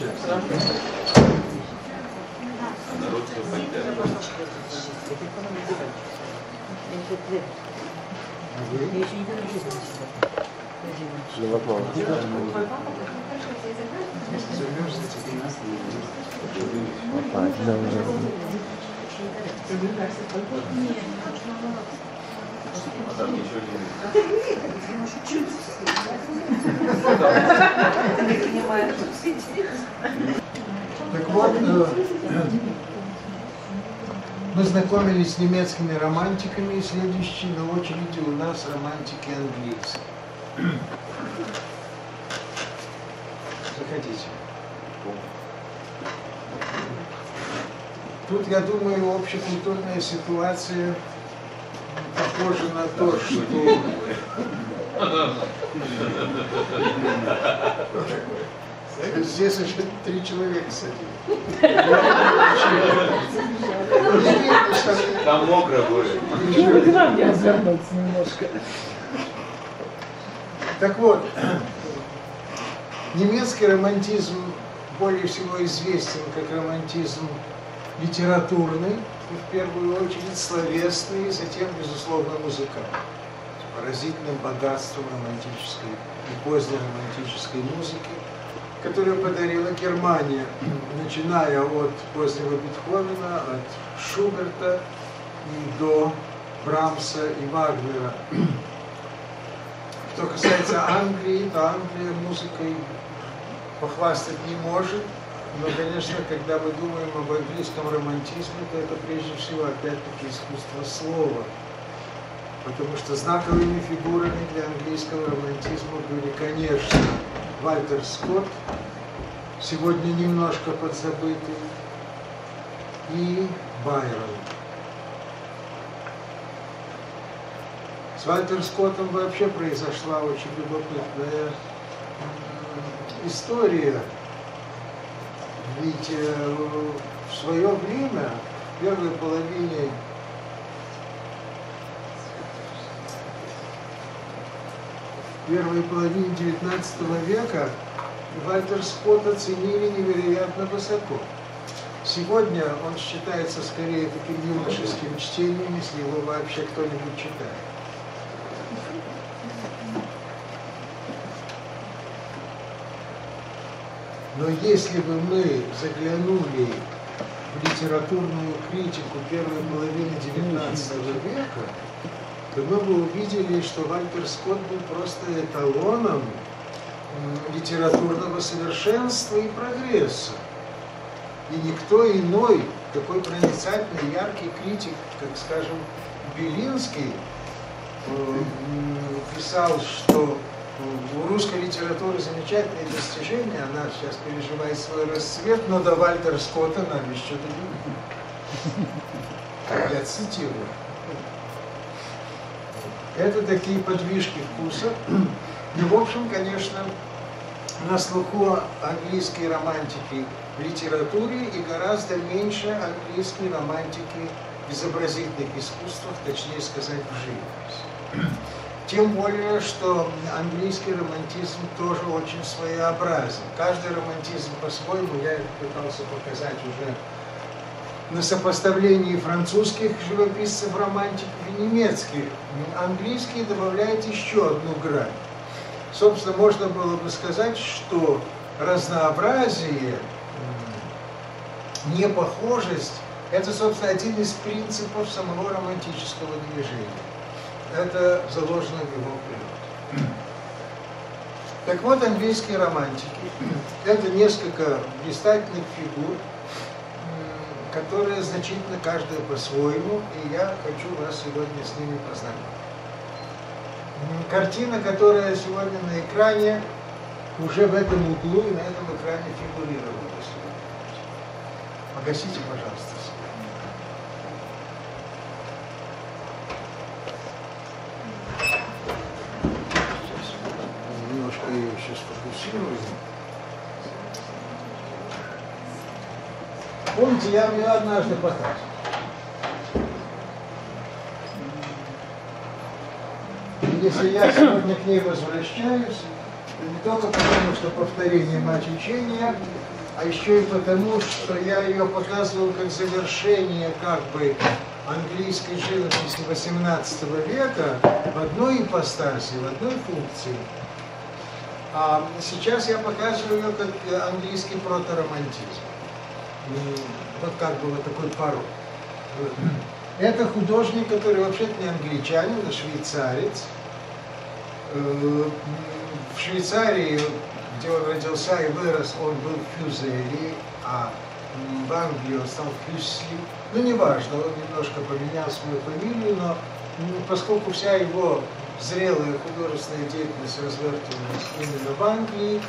Ну, вопрос. Да, уже. Часть. Так вот, э, мы знакомились с немецкими романтиками, и следующие на очереди у нас романтики английские. Заходите. Тут, я думаю, общекультурная ситуация похожа на то, что Здесь уже три человека сидят. Там мокро будет. Ну, к нам не развернуться немножко. Так вот, немецкий романтизм более всего известен как романтизм литературный, и в первую очередь словесный, и затем, безусловно, музыкальный. С поразительным богатством романтической и поздней романтической музыки, которую подарила Германия, начиная от позднего Бетховена, от Шуберта и до Брамса и Вагнера. Что касается Англии, то Англия музыкой похвастать не может. Но, конечно, когда мы думаем об английском романтизме, то это прежде всего опять-таки искусство слова. Потому что знаковыми фигурами для английского романтизма были, конечно, Вальтер Скотт, сегодня немножко подзабытый, и Байрон. С Вальтер Скоттом вообще произошла очень любопытная история. Ведь э, в свое время, в первой половине первой половине XIX века Вальтер Скотт оценили невероятно высоко. Сегодня он считается скорее таким юношеским чтением, если его вообще кто-нибудь читает. Но если бы мы заглянули в литературную критику первой половины XIX века, то мы бы увидели, что Вальтер Скотт был просто эталоном литературного совершенства и прогресса. И никто иной, такой проницательный, яркий критик, как, скажем, Белинский, писал, что у русской литературы замечательные достижения, она сейчас переживает свой расцвет, но до Вальтера Скотта нам еще далеко. Я цитирую. Это такие подвижки вкуса. И, в общем, конечно, на слуху английские романтики в литературе и гораздо меньше английской романтики в изобразительных искусствах, точнее сказать, в живописи. Тем более, что английский романтизм тоже очень своеобразен. Каждый романтизм по-своему, я пытался показать уже на сопоставлении французских живописцев романтиков и немецких. Английский добавляет еще одну грань. Собственно, можно было бы сказать, что разнообразие, непохожесть – это, собственно, один из принципов самого романтического движения. Это заложено в его природе. Так вот, английские романтики – это несколько блистательных фигур, которые значительно каждая по-своему, и я хочу вас сегодня с ними познакомить. Картина, которая сегодня на экране, уже в этом углу и на этом экране фигурировала. Погасите, пожалуйста. Сейчас. Немножко ее сейчас фокусирую. Помните, я ее однажды потратил. И если я сегодня к ней возвращаюсь, то не только потому, что повторение мать учения, а еще и потому, что я ее показывал как завершение как бы английской живописи 18 века в одной ипостаси, в одной функции. А сейчас я показываю как английский проторомантизм. Вот как бы вот такой порог. Это художник, который вообще-то не англичанин, а швейцарец. Э, в Швейцарии, где он родился и вырос, он был Фюзели, а в Англии он стал Фюсли. Ну, неважно, он немножко поменял свою фамилию, но поскольку вся его зрелая художественная деятельность развертывалась именно в Англии,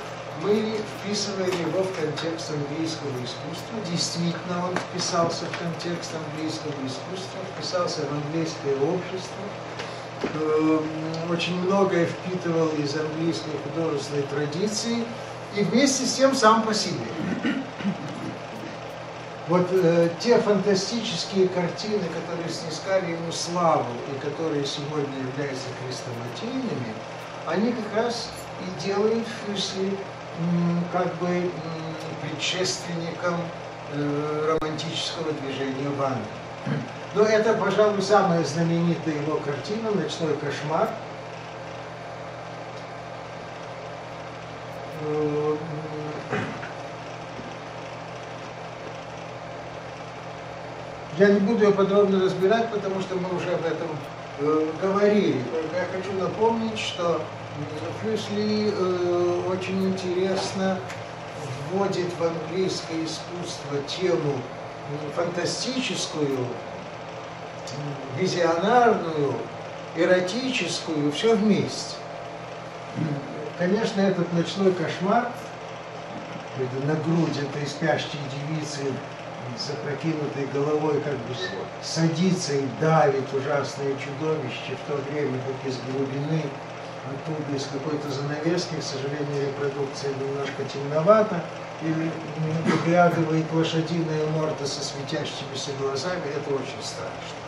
мы вписывали его в контекст английского искусства. Действительно, он вписался в контекст английского искусства, вписался в английское общество, эм, очень многое впитывал из английской художественной традиции и вместе с тем сам по себе. Вот э, те фантастические картины, которые снискали ему славу и которые сегодня являются хрестоматийными, они как раз и делают Фюсли как бы предшественником э, романтического движения в Англии. Но это, пожалуй, самая знаменитая его картина «Ночной кошмар». Я не буду ее подробно разбирать, потому что мы уже об этом э, говорили. Только я хочу напомнить, что Фрюсли э, очень интересно вводит в английское искусство тему фантастическую, визионарную, эротическую, все вместе. Конечно, этот ночной кошмар на груди этой спящей девицы с головой как бы садится и давит ужасное чудовище, в то время как из глубины оттуда из какой-то занавески, к сожалению, репродукция немножко темновата, или выглядывает лошадиная морда со светящимися глазами, это очень страшно.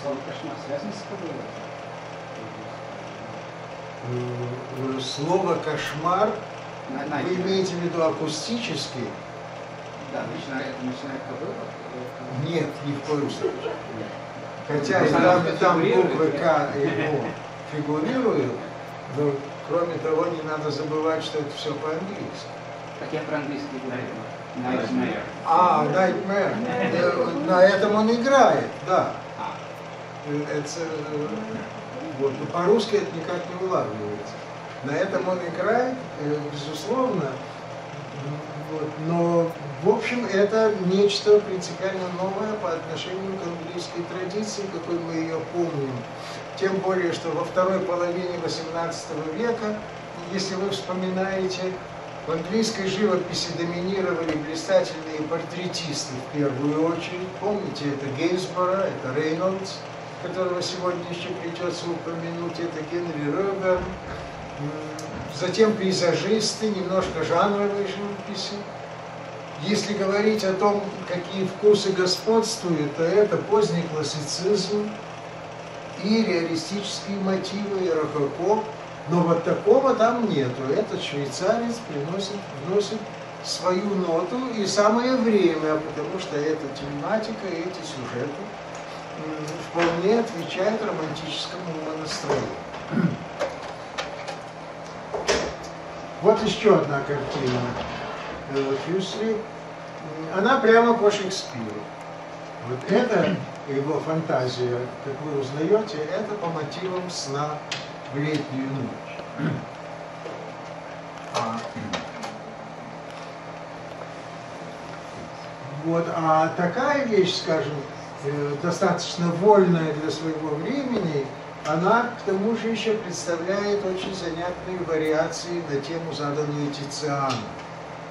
Слово кошмар связано с? Слово кошмар, вы имеете в виду акустический? Да, начинает, начинает кобыла. Нет, ни в коем случае. Хотя и там, там буквы К и О фигурируют, но кроме того не надо забывать, что это все по-английски. Так я про-английский говорю. Nightmare. А, Nightmare. Э, на этом он играет, да. А. Это, вот, по-русски это никак не улавливается. На этом он играет, э, безусловно, вот, но в общем, это нечто принципиально новое по отношению к английской традиции, какой мы ее помним. Тем более, что во второй половине XVIII века, если вы вспоминаете, в английской живописи доминировали блистательные портретисты в первую очередь. Помните, это Гейнсборо, это Рейнольдс, которого сегодня еще придется упомянуть, это Генри Роберн. Затем пейзажисты, немножко жанровые живописи. Если говорить о том, какие вкусы господствуют, то это поздний классицизм и реалистические мотивы, и рококо. Но вот такого там нету. Этот швейцарец приносит, вносит свою ноту и самое время, потому что эта тематика, эти сюжеты вполне отвечают романтическому настроению. Вот еще одна картина. Фюсли, она прямо по Шекспиру. Вот это его фантазия, как вы узнаете, это по мотивам сна в летнюю ночь. А, вот, а такая вещь, скажем, э, достаточно вольная для своего времени, она к тому же еще представляет очень занятные вариации на тему, заданную Тициану.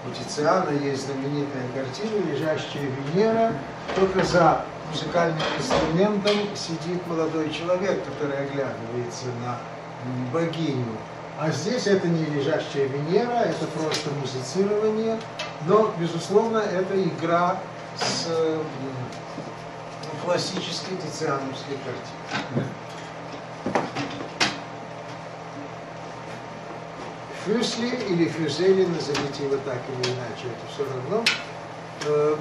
У Тициана есть знаменитая картина «Лежащая Венера», только за музыкальным инструментом сидит молодой человек, который оглядывается на богиню. А здесь это не лежащая Венера, это просто музицирование, но, безусловно, это игра с классической тициановской картиной. Фюсли или Фюзели, назовите его так или иначе, это все равно, э,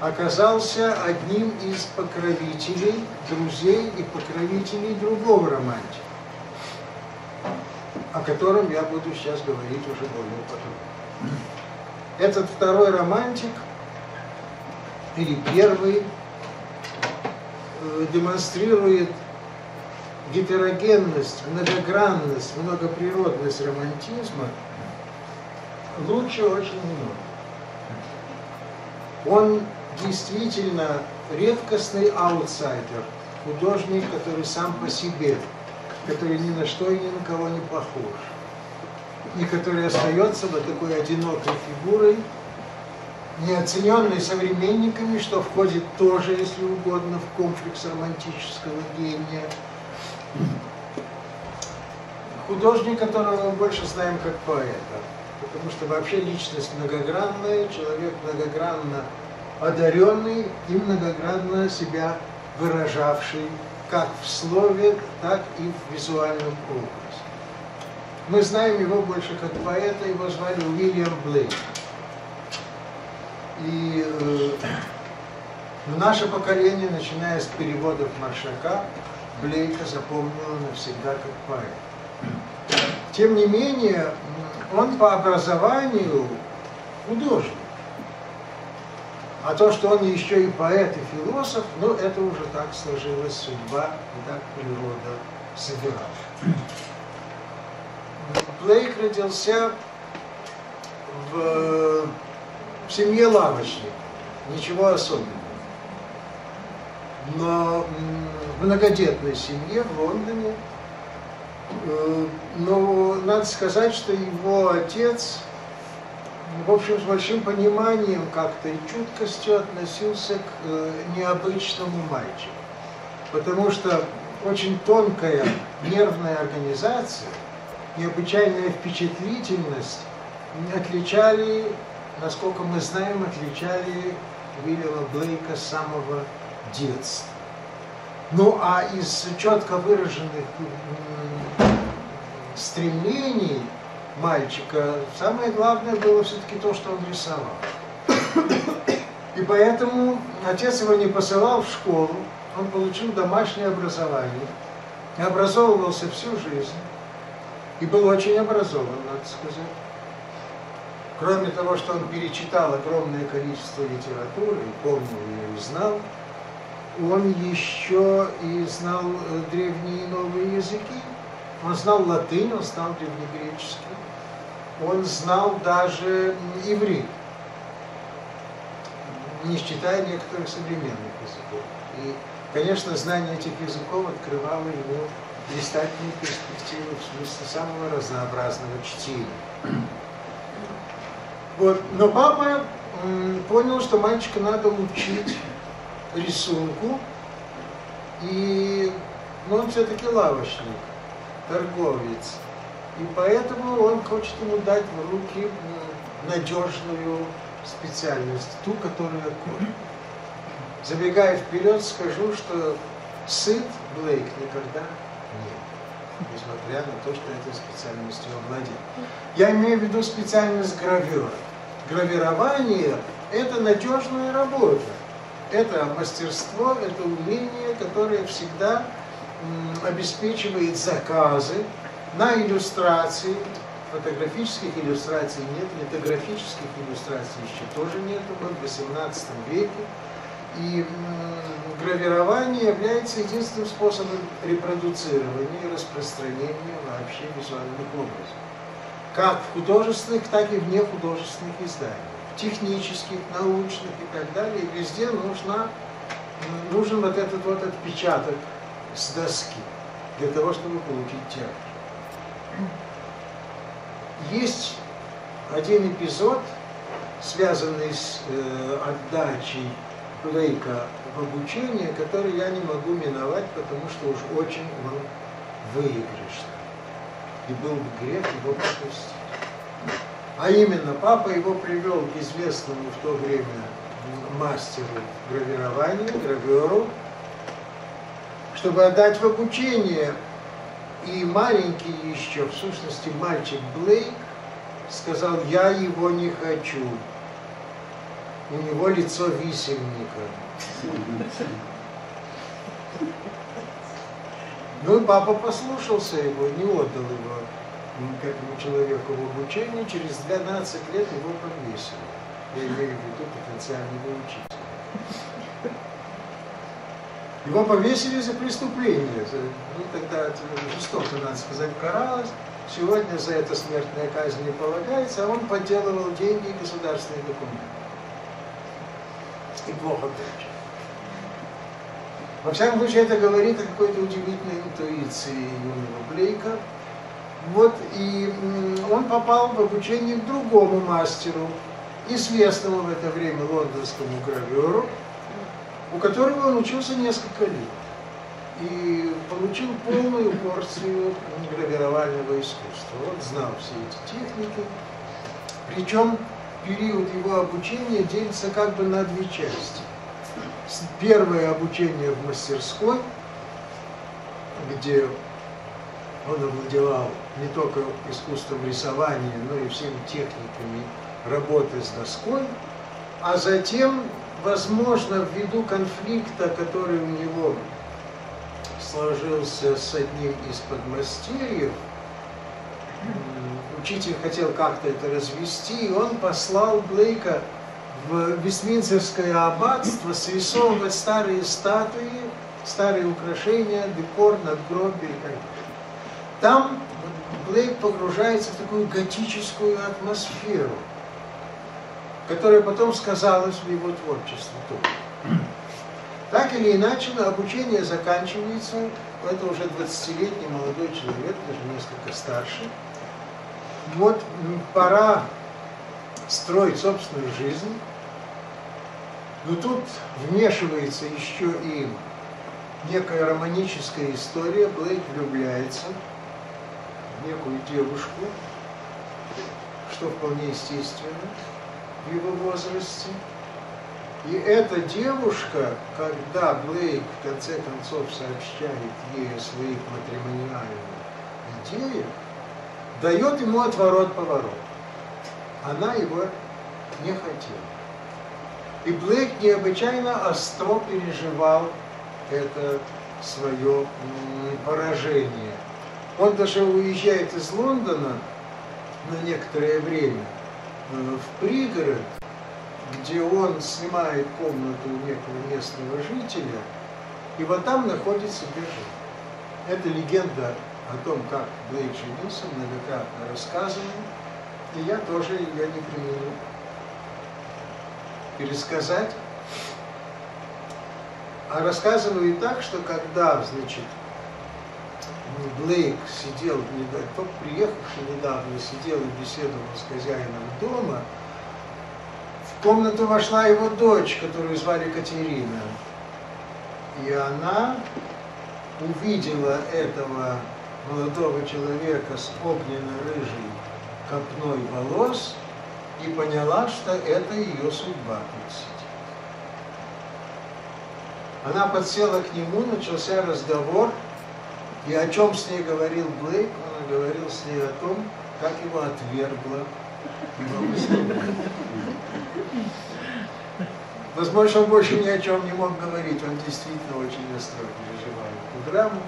оказался одним из покровителей, друзей и покровителей другого романтика, о котором я буду сейчас говорить уже более подробно. Этот второй романтик, или первый, демонстрирует гетерогенность, многогранность, многоприродность романтизма лучше очень много. Он действительно редкостный аутсайдер, художник, который сам по себе, который ни на что и ни на кого не похож, и который остается вот такой одинокой фигурой, неоцененной современниками, что входит тоже, если угодно, в комплекс романтического гения. Художник, которого мы больше знаем как поэта, потому что вообще личность многогранная, человек многогранно одаренный и многогранно себя выражавший как в слове, так и в визуальном образе. Мы знаем его больше как поэта, его звали Уильям Блейк. И э, наше поколение, начиная с переводов Маршака, Блейка запомнило навсегда как поэт. Тем не менее, он по образованию художник. А то, что он еще и поэт, и философ, ну, это уже так сложилась судьба, и так природа собирала. Блейк родился в, в семье лавочника, ничего особенного. Но в многодетной семье в Лондоне. Э, но надо сказать, что его отец в общем, с большим пониманием как-то и чуткостью относился к э, необычному мальчику. Потому что очень тонкая нервная организация, необычайная впечатлительность отличали, насколько мы знаем, отличали Уильяма Блейка с самого детства. Ну а из четко выраженных стремлений мальчика, самое главное было все-таки то, что он рисовал. И поэтому отец его не посылал в школу, он получил домашнее образование, образовывался всю жизнь и был очень образован, надо сказать. Кроме того, что он перечитал огромное количество литературы, и помнил ее и знал, он еще и знал э, древние и новые языки. Он знал латынь, он знал древнегреческий он знал даже иврит, не считая некоторых современных языков. И, конечно, знание этих языков открывало ему блистательные перспективы в смысле самого разнообразного чтения. Вот. Но папа понял, что мальчика надо учить рисунку, и ну, он все-таки лавочник, торговец. И поэтому он хочет ему дать в руки надежную специальность, ту, которую кормит. Забегая вперед, скажу, что сыт Блейк никогда нет, несмотря на то, что этой специальностью овладел. Я имею в виду специальность гравера. Гравирование – это надежная работа. Это мастерство, это умение, которое всегда обеспечивает заказы, на иллюстрации, фотографических иллюстраций нет, литографических иллюстраций еще тоже нет, мы в 18 веке. И гравирование является единственным способом репродуцирования и распространения вообще визуальных образов. Как в художественных, так и в нехудожественных изданиях. Технических, научных и так далее. И везде нужна, нужен вот этот вот отпечаток с доски для того, чтобы получить театр. Есть один эпизод, связанный с э, отдачей Блейка в обучение, который я не могу миновать, потому что уж очень он выигрышный. И был бы грех его пропустить. А именно, папа его привел к известному в то время мастеру гравирования, граверу, чтобы отдать в обучение И маленький еще, в сущности, мальчик Блейк сказал, я его не хочу. У него лицо висельника. Ну и папа послушался его, не отдал его к этому человеку в обучение. Через 12 лет его повесили. Я имею в виду потенциального учителя. Его повесили за преступление. Ну, тогда жестоко, надо сказать, каралось. Сегодня за это смертная казнь не полагается, а он подделывал деньги и государственные документы. И плохо кончил. Во всяком случае, это говорит о какой-то удивительной интуиции юного Блейка. Вот, и он попал в обучение к другому мастеру, известному в это время лондонскому граверу, у которого он учился несколько лет и получил полную порцию гравировального искусства. Он знал все эти техники. Причем период его обучения делится как бы на две части. Первое обучение в мастерской, где он овладевал не только искусством рисования, но и всеми техниками работы с доской, а затем, возможно, ввиду конфликта, который у него сложился с одним из подмастерьев, учитель хотел как-то это развести, и он послал Блейка в Вестминстерское аббатство срисовывать старые статуи, старые украшения, декор, надгробия и так далее. Там Блейк погружается в такую готическую атмосферу, которая потом сказалась в его творчестве. Так или иначе, обучение заканчивается, это уже 20-летний молодой человек, даже несколько старше. Вот пора строить собственную жизнь, но тут вмешивается еще и некая романическая история. Блейк влюбляется в некую девушку, что вполне естественно в его возрасте. И эта девушка, когда Блейк в конце концов сообщает ей о своих матримониальных идеях, дает ему отворот-поворот. Она его не хотела. И Блейк необычайно остро переживал это свое поражение. Он даже уезжает из Лондона на некоторое время э, в пригород, где он снимает комнату у некого местного жителя, и вот там находит себе жену. Это легенда о том, как Блейк женился, многократно рассказана, и я тоже ее не применил пересказать. А рассказываю так, что когда, значит, Блейк сидел, приехавший недавно, сидел и беседовал с хозяином дома, в комнату вошла его дочь, которую звали Катерина. И она увидела этого молодого человека с огненно-рыжей копной волос и поняла, что это ее судьба подсидеть. Она подсела к нему, начался разговор, и о чем с ней говорил Блейк, он говорил с ней о том, как его отвергла Возможно, он больше ни о чем не мог говорить, он действительно очень остро переживал эту драму.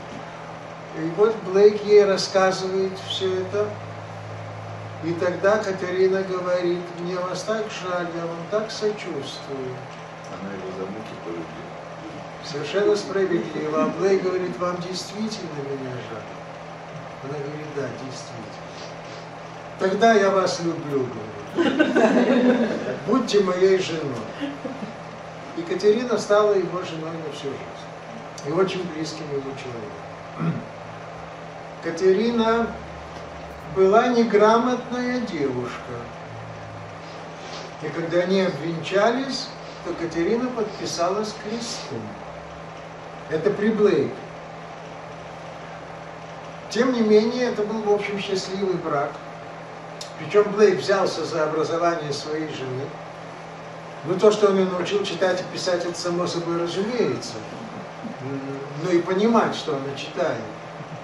И вот Блейк ей рассказывает все это, и тогда Катерина говорит, мне вас так жаль, я вам так сочувствую. Она его за муки полюбила. Совершенно справедливо. А Блей говорит, вам действительно меня жаль? Она говорит, да, действительно. Тогда я вас люблю, говорит. Будьте моей женой. Екатерина стала его женой на всю жизнь. И очень близким ему человеком. Катерина была неграмотная девушка. И когда они обвенчались, то Катерина подписалась крестом. Это при Блейке. Тем не менее, это был, в общем, счастливый брак. Причем Блейк взялся за образование своей жены. Ну, то, что он ее научил читать и писать, это само собой разумеется. Ну и понимать, что она читает.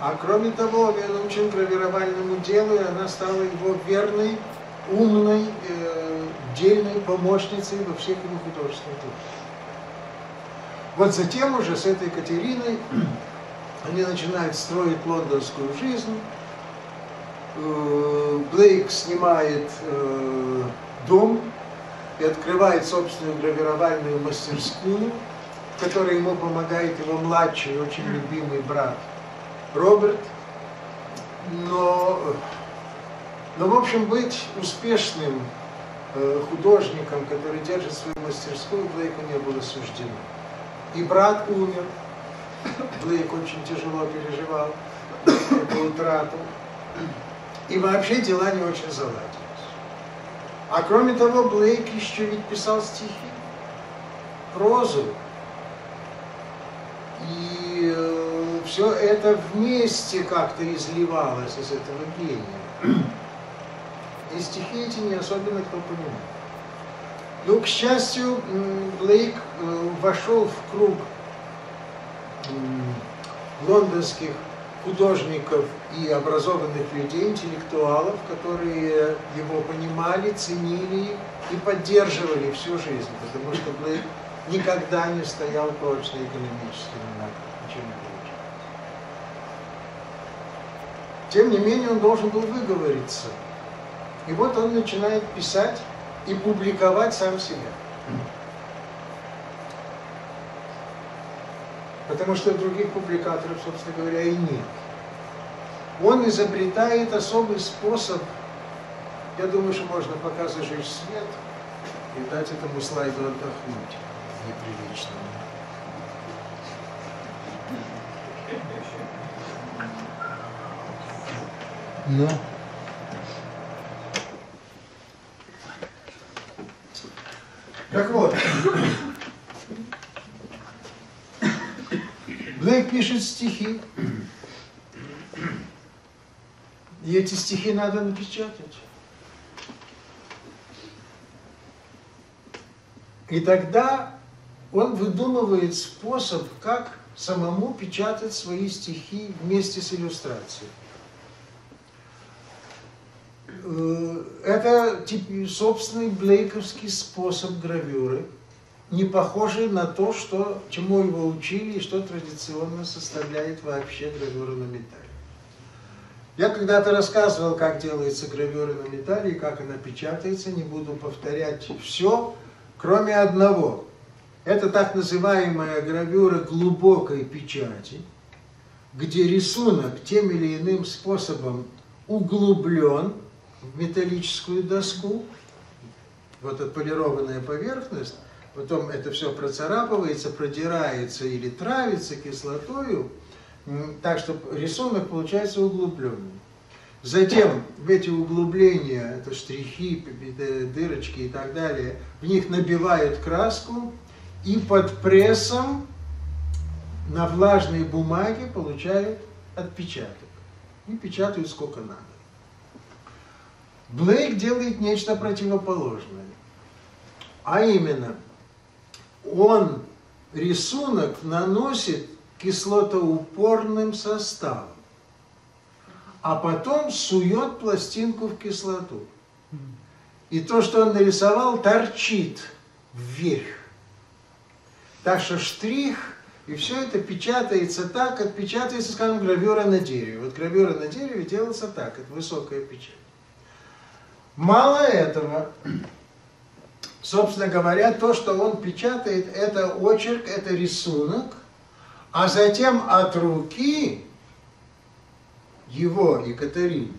А кроме того, он научил гравировальному делу, и она стала его верной, умной, э, дельной помощницей во всех его художественных трудах. Вот затем уже с этой Екатериной они начинают строить лондонскую жизнь. Э, Блейк снимает э, дом и открывает собственную гравировальную мастерскую, в которой ему помогает его младший, очень любимый брат Роберт. Но, но в общем, быть успешным э, художником, который держит свою мастерскую, Блейку не было суждено. И брат умер, Блейк очень тяжело переживал эту утрату. И вообще дела не очень заладились. А кроме того, Блейк еще ведь писал стихи, прозу. И э, все это вместе как-то изливалось из этого гения. И стихи эти не особенно кто понимает. Ну, к счастью, Блейк э, вошел в круг лондонских художников и образованных людей, интеллектуалов, которые его понимали, ценили и поддерживали всю жизнь, потому что Блейк никогда не стоял точно экономически на ничего не получалось. Тем не менее, он должен был выговориться. И вот он начинает писать и публиковать сам себя. потому что других публикаторов, собственно говоря, и нет. Он изобретает особый способ, я думаю, что можно пока зажечь свет и дать этому слайду отдохнуть неприлично. Но... Так вот, Блейк пишет стихи. И эти стихи надо напечатать. И тогда он выдумывает способ, как самому печатать свои стихи вместе с иллюстрацией. Э, это собственный блейковский способ гравюры – не похожий на то, что, чему его учили и что традиционно составляет вообще гравюра на металле. Я когда-то рассказывал, как делается гравюра на металле и как она печатается, не буду повторять все, кроме одного. Это так называемая гравюра глубокой печати, где рисунок тем или иным способом углублен металлическую доску, вот отполированная поверхность, потом это все процарапывается, продирается или травится кислотою, так что рисунок получается углубленный. Затем в эти углубления, это штрихи, дырочки и так далее, в них набивают краску и под прессом на влажной бумаге получают отпечаток. И печатают сколько надо. Блейк делает нечто противоположное. А именно – он рисунок наносит кислотоупорным составом, а потом сует пластинку в кислоту. И то, что он нарисовал, торчит вверх. Так что штрих, и все это печатается так, как печатается, скажем, гравюра на дереве. Вот гравюра на дереве делается так, это высокая печать. Мало этого, собственно говоря, то, что он печатает, это очерк, это рисунок, а затем от руки его, Екатерины,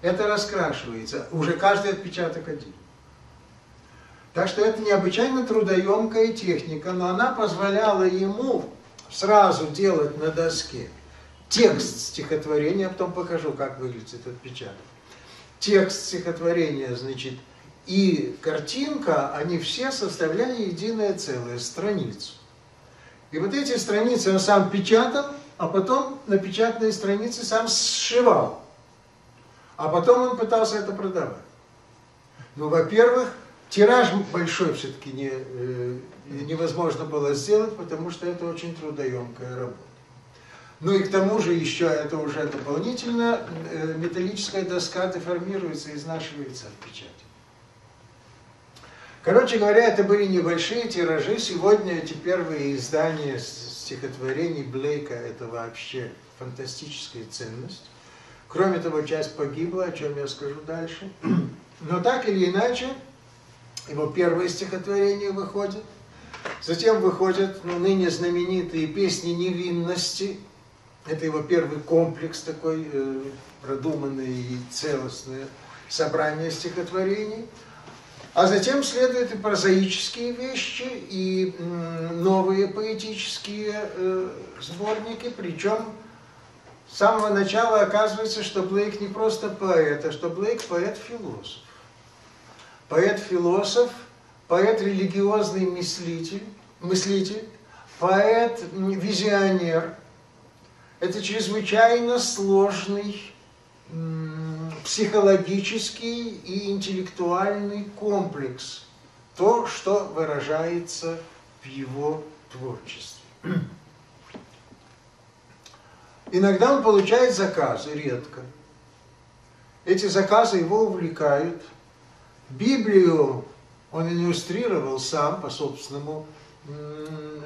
это раскрашивается. Уже каждый отпечаток один. Так что это необычайно трудоемкая техника, но она позволяла ему сразу делать на доске текст стихотворения, а потом покажу, как выглядит этот отпечаток. Текст стихотворения, значит, и картинка, они все составляли единое целое, страницу. И вот эти страницы он сам печатал, а потом на печатные страницы сам сшивал. А потом он пытался это продавать. Ну, во-первых, тираж большой все-таки не, э, невозможно было сделать, потому что это очень трудоемкая работа. Ну и к тому же еще это уже дополнительно э, металлическая доска деформируется изнашивается в печати. Короче говоря, это были небольшие тиражи. Сегодня эти первые издания стихотворений Блейка – это вообще фантастическая ценность. Кроме того, часть погибла, о чем я скажу дальше. Но так или иначе, его первое стихотворение выходит. Затем выходят ну, ныне знаменитые песни невинности. Это его первый комплекс такой, э, продуманный и целостное собрание стихотворений. А затем следуют и прозаические вещи, и новые поэтические э, сборники, причем с самого начала оказывается, что Блейк не просто поэт, а что Блейк поэт-философ. Поэт-философ, поэт-религиозный мыслитель, мыслитель поэт-визионер. Это чрезвычайно сложный психологический и интеллектуальный комплекс, то, что выражается в его творчестве. Иногда он получает заказы, редко. Эти заказы его увлекают. Библию он иллюстрировал сам по собственному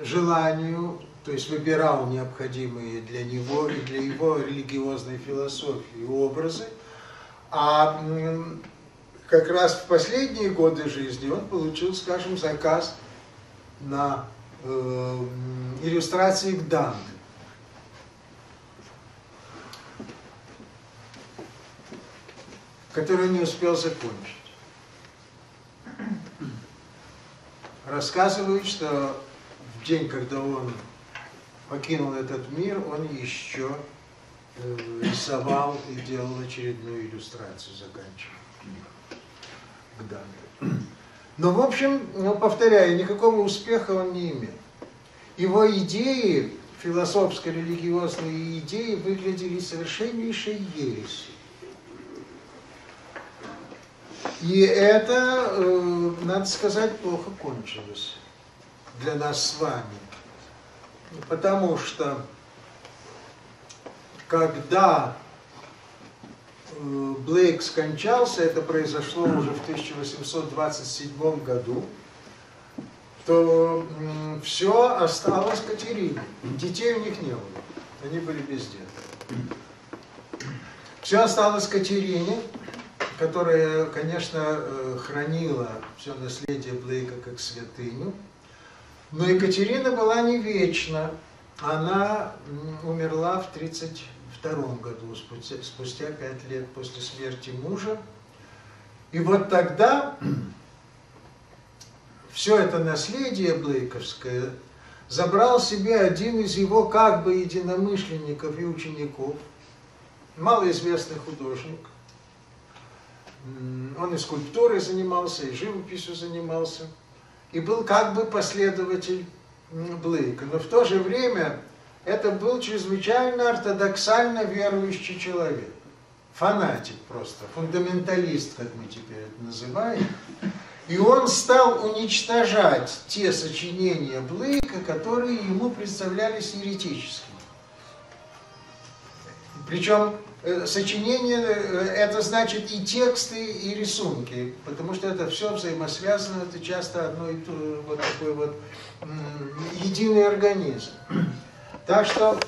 желанию, то есть выбирал необходимые для него и для его религиозной философии образы. А как раз в последние годы жизни он получил, скажем, заказ на э, иллюстрации к Данте. который не успел закончить. Рассказывают, что в день, когда он покинул этот мир, он еще Э, рисовал и делал очередную иллюстрацию, заканчивал к Данте. Но, в общем, ну, повторяю, никакого успеха он не имел. Его идеи, философско-религиозные идеи, выглядели совершеннейшей ересью. И это, э, надо сказать, плохо кончилось для нас с вами. Потому что когда э, Блейк скончался, это произошло уже в 1827 году, то все осталось Катерине. Детей у них не было. Они были бездетны. Все осталось Катерине, которая, конечно, э, хранила все наследие Блейка как святыню. Но Екатерина была не вечна. Она умерла в 30 1992 году, спустя пять лет после смерти мужа. И вот тогда все это наследие Блейковское забрал себе один из его как бы единомышленников и учеников, малоизвестный художник. Он и скульптурой занимался, и живописью занимался, и был как бы последователь Блейка. Но в то же время это был чрезвычайно ортодоксально верующий человек. Фанатик просто, фундаменталист, как мы теперь это называем. И он стал уничтожать те сочинения Блейка, которые ему представлялись еретическими. Причем э, сочинения, э, это значит и тексты, и рисунки, потому что это все взаимосвязано, это часто одно и то, вот такой вот единый организм. Так что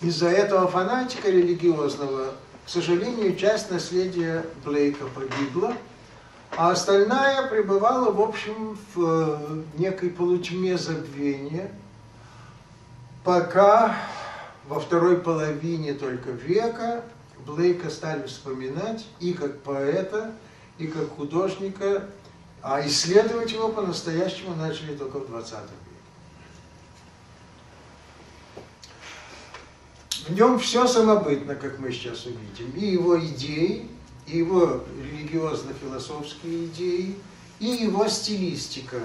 из-за этого фанатика религиозного, к сожалению, часть наследия Блейка погибла, а остальная пребывала, в общем, в э, некой полутьме забвения, пока во второй половине только века Блейка стали вспоминать и как поэта, и как художника, а исследовать его по-настоящему начали только в 20 веке. В нем все самобытно, как мы сейчас увидим. И его идеи, и его религиозно-философские идеи, и его стилистика.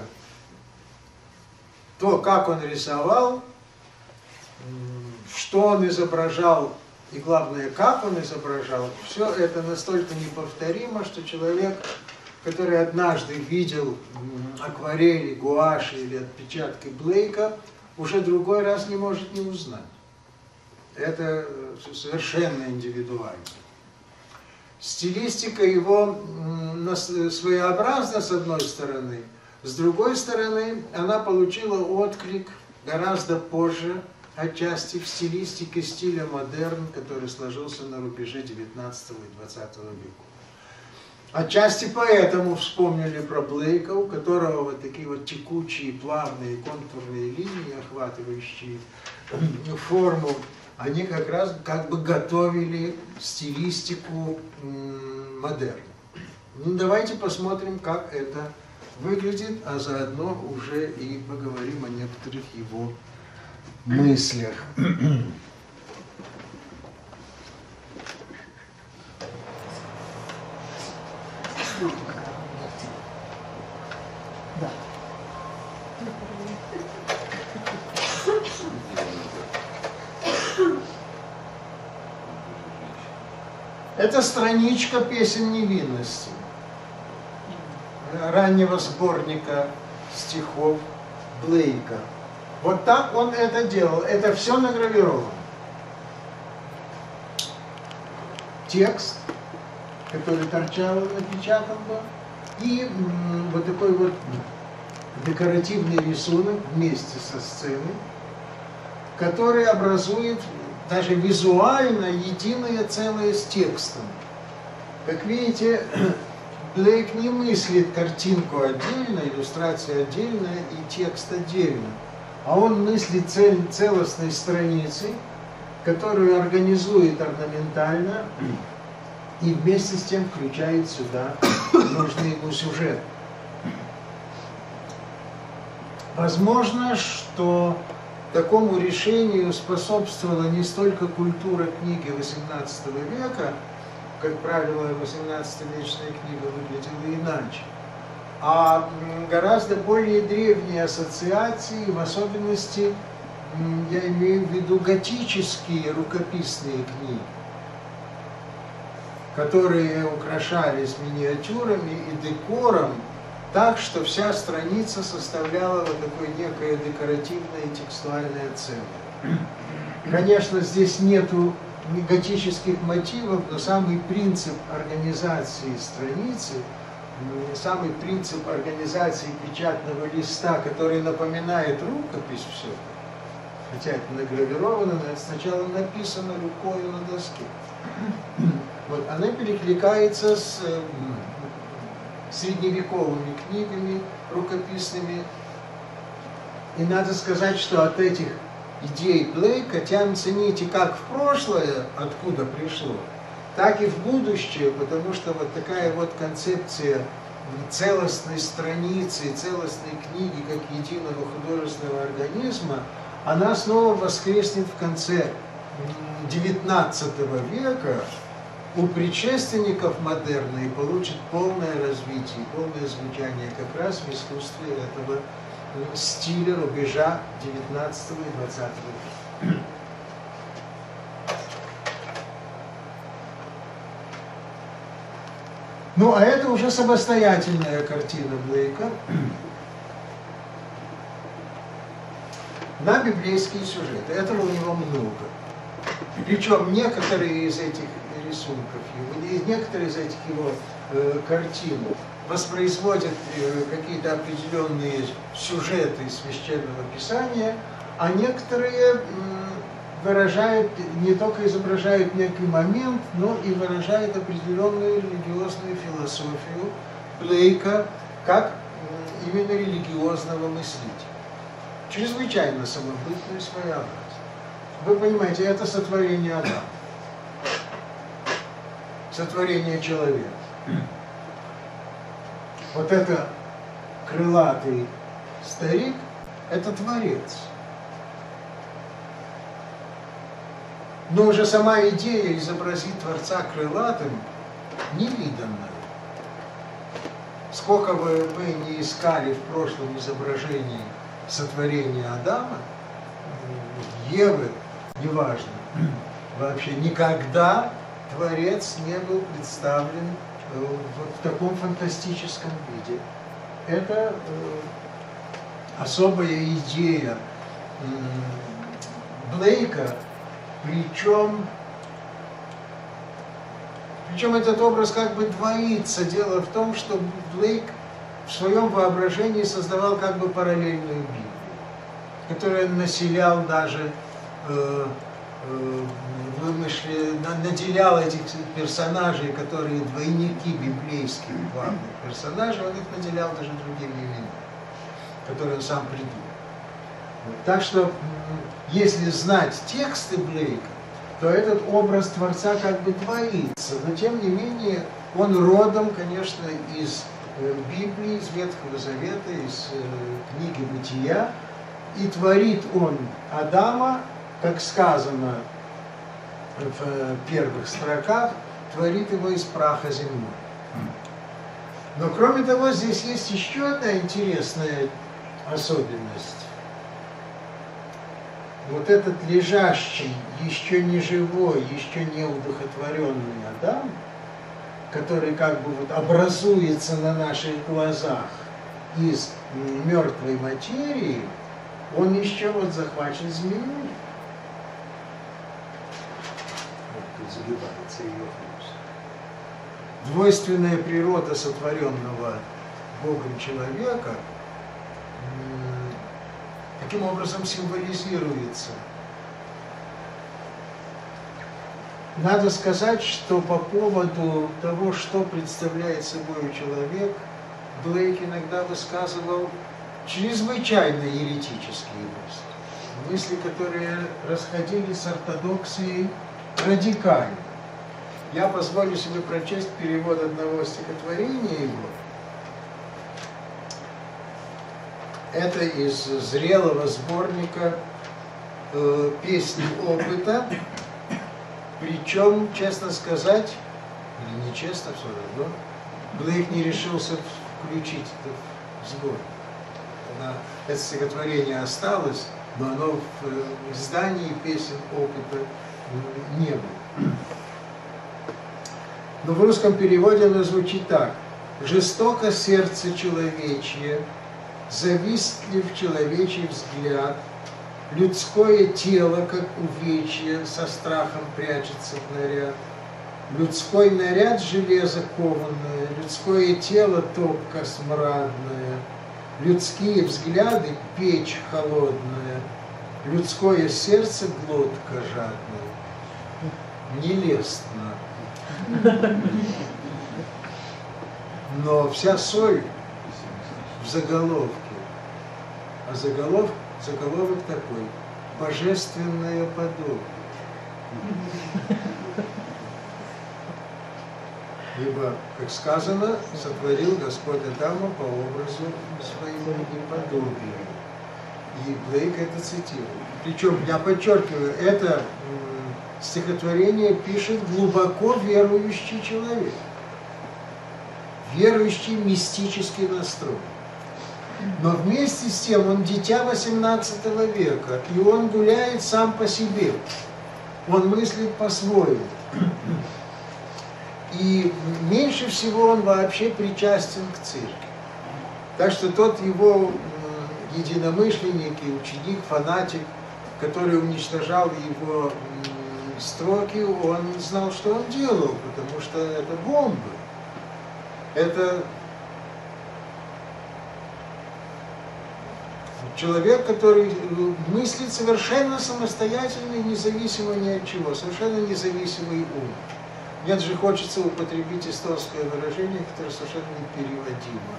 То, как он рисовал, что он изображал, и главное, как он изображал, все это настолько неповторимо, что человек, который однажды видел акварели, гуаши или отпечатки Блейка, уже другой раз не может не узнать. это совершенно индивидуально. Стилистика его своеобразна с одной стороны, с другой стороны она получила отклик гораздо позже, отчасти в стилистике стиля модерн, который сложился на рубеже 19 и 20 века. Отчасти поэтому вспомнили про Блейка, у которого вот такие вот текучие, плавные, контурные линии, охватывающие форму, они как раз как бы готовили стилистику модерна. Ну, давайте посмотрим, как это выглядит, а заодно уже и поговорим о некоторых его мыслях. Это страничка песен невинности раннего сборника стихов Блейка. Вот так он это делал. Это все награвировано. Текст, который торчал напечатан был, и вот такой вот декоративный рисунок вместе со сценой, который образует даже визуально единое целое с текстом. Как видите, Блейк не мыслит картинку отдельно, иллюстрацию отдельно и текст отдельно, а он мыслит цель, целостной страницей, которую организует орнаментально и вместе с тем включает сюда нужный ему сюжет. Возможно, что такому решению способствовала не столько культура книги XVIII века, как правило, 18-вечная книга выглядела иначе, а гораздо более древние ассоциации, в особенности я имею в виду готические рукописные книги, которые украшались миниатюрами и декором, так, что вся страница составляла вот такое некое декоративное текстуальное целое. Конечно, здесь нету готических мотивов, но самый принцип организации страницы, самый принцип организации печатного листа, который напоминает рукопись все хотя это награвировано, но это сначала написано рукой на доске. Вот, она перекликается с средневековыми книгами рукописными. И надо сказать, что от этих идей Блейка тянутся нити как в прошлое, откуда пришло, так и в будущее, потому что вот такая вот концепция целостной страницы, целостной книги как единого художественного организма, она снова воскреснет в конце XIX века у предшественников модерна и получит полное развитие, полное звучание как раз в искусстве этого стиля рубежа 19 и 20 века. Ну, а это уже самостоятельная картина Блейка на библейские сюжеты. Этого у него много. Причем некоторые из этих рисунков, некоторые из этих его э, картин воспроизводят э, какие-то определенные сюжеты из священного писания, а некоторые выражают, не только изображают некий момент, но и выражают определенную религиозную философию Блейка как именно религиозного мыслителя. Чрезвычайно самобытную своеобразие. Вы понимаете, это сотворение Адама. Сотворение человека. Вот это крылатый старик – это творец. Но уже сама идея изобразить Творца крылатым невиданная. Сколько бы мы не искали в прошлом изображении сотворения Адама, Евы, неважно, вообще никогда Творец не был представлен в, в таком фантастическом виде. Это э, особая идея э, Блейка Причем, причем этот образ как бы двоится. Дело в том, что Блейк в своем воображении создавал как бы параллельную Библию, которую он населял даже э, э, наделял этих персонажей, которые двойники библейских главных персонажей, он их наделял даже другими именами, которые он сам придумал. Так что, если знать тексты Блейка, то этот образ Творца как бы двоится, но тем не менее он родом, конечно, из э, Библии, из Ветхого Завета, из э, книги Бытия, и творит он Адама, как сказано в э, первых строках, творит его из праха земного. Но кроме того, здесь есть еще одна интересная особенность. Вот этот лежащий, еще не живой, еще не удохотворенный Адам, который как бы вот образуется на наших глазах из мертвой материи, он еще вот захвачен змеей. Вот тут загибается ее хвост. Двойственная природа сотворенного Богом человека таким образом символизируется. Надо сказать, что по поводу того, что представляет собой человек, Блейк иногда высказывал чрезвычайно еретические мысли. Мысли, которые расходились с ортодоксией радикально. Я позволю себе прочесть перевод одного стихотворения его. Это из зрелого сборника э, песни опыта. Причем, честно сказать, или нечестно все равно, Блейк не решился включить это в сборник. Она, это стихотворение осталось, но оно в э, издании песен опыта не было. Но в русском переводе оно звучит так. «Жестоко сердце человечье, завистлив человечий взгляд, людское тело, как увечье, со страхом прячется в наряд, людской наряд железо кованное, людское тело топка смрадная, людские взгляды печь холодная, людское сердце глотка жадная. Нелестно. Но вся соль в заголовке. А заголов, заголовок такой. Божественное подобие. Ибо, как сказано, сотворил Господь Адама по образу своему и подобию. И Блейк это цитирует. Причем, я подчеркиваю, это стихотворение пишет глубоко верующий человек. Верующий мистический настрой. Но вместе с тем он дитя 18 века, и он гуляет сам по себе. Он мыслит по-своему. И меньше всего он вообще причастен к церкви. Так что тот его единомышленник и ученик, фанатик, который уничтожал его строки, он знал, что он делал, потому что это бомбы. Это человек, который э, мыслит совершенно самостоятельно и независимо ни от чего, совершенно независимый ум. Мне даже хочется употребить эстонское выражение, которое совершенно непереводимо.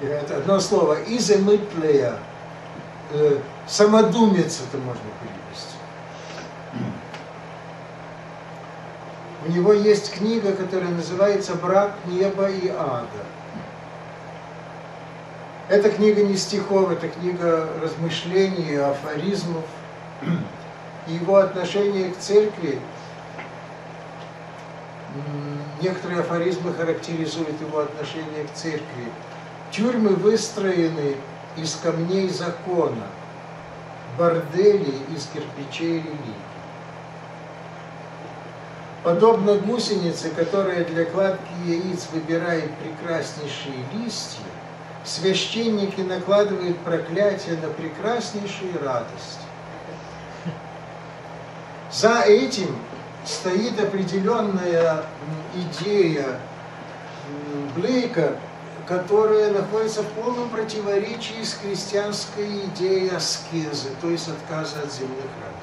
Это одно слово «иземытлея». Э, Самодумец это можно перевести. У него есть книга, которая называется «Брак неба и ада». Эта книга не стихов, это книга размышлений, афоризмов. И его отношение к церкви, некоторые афоризмы характеризуют его отношение к церкви. Тюрьмы выстроены из камней закона, бордели из кирпичей религии. Подобно гусенице, которая для кладки яиц выбирает прекраснейшие листья, священники накладывают проклятие на прекраснейшие радости. За этим стоит определенная идея Блейка, которая находится в полном противоречии с христианской идеей аскезы, то есть отказа от земных радостей.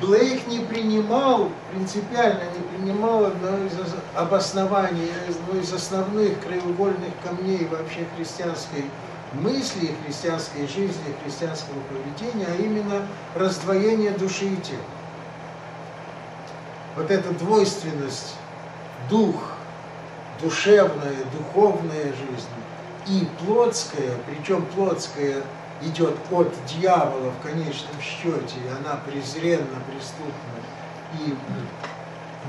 Блейк не принимал, принципиально не принимал одно из обоснований, одно из основных краеугольных камней вообще христианской мысли, христианской жизни, христианского поведения, а именно раздвоение души и тела. Вот эта двойственность, дух, душевная, духовная жизнь и плотская, причем плотская идет от дьявола в конечном счете, и она презренна, преступна. И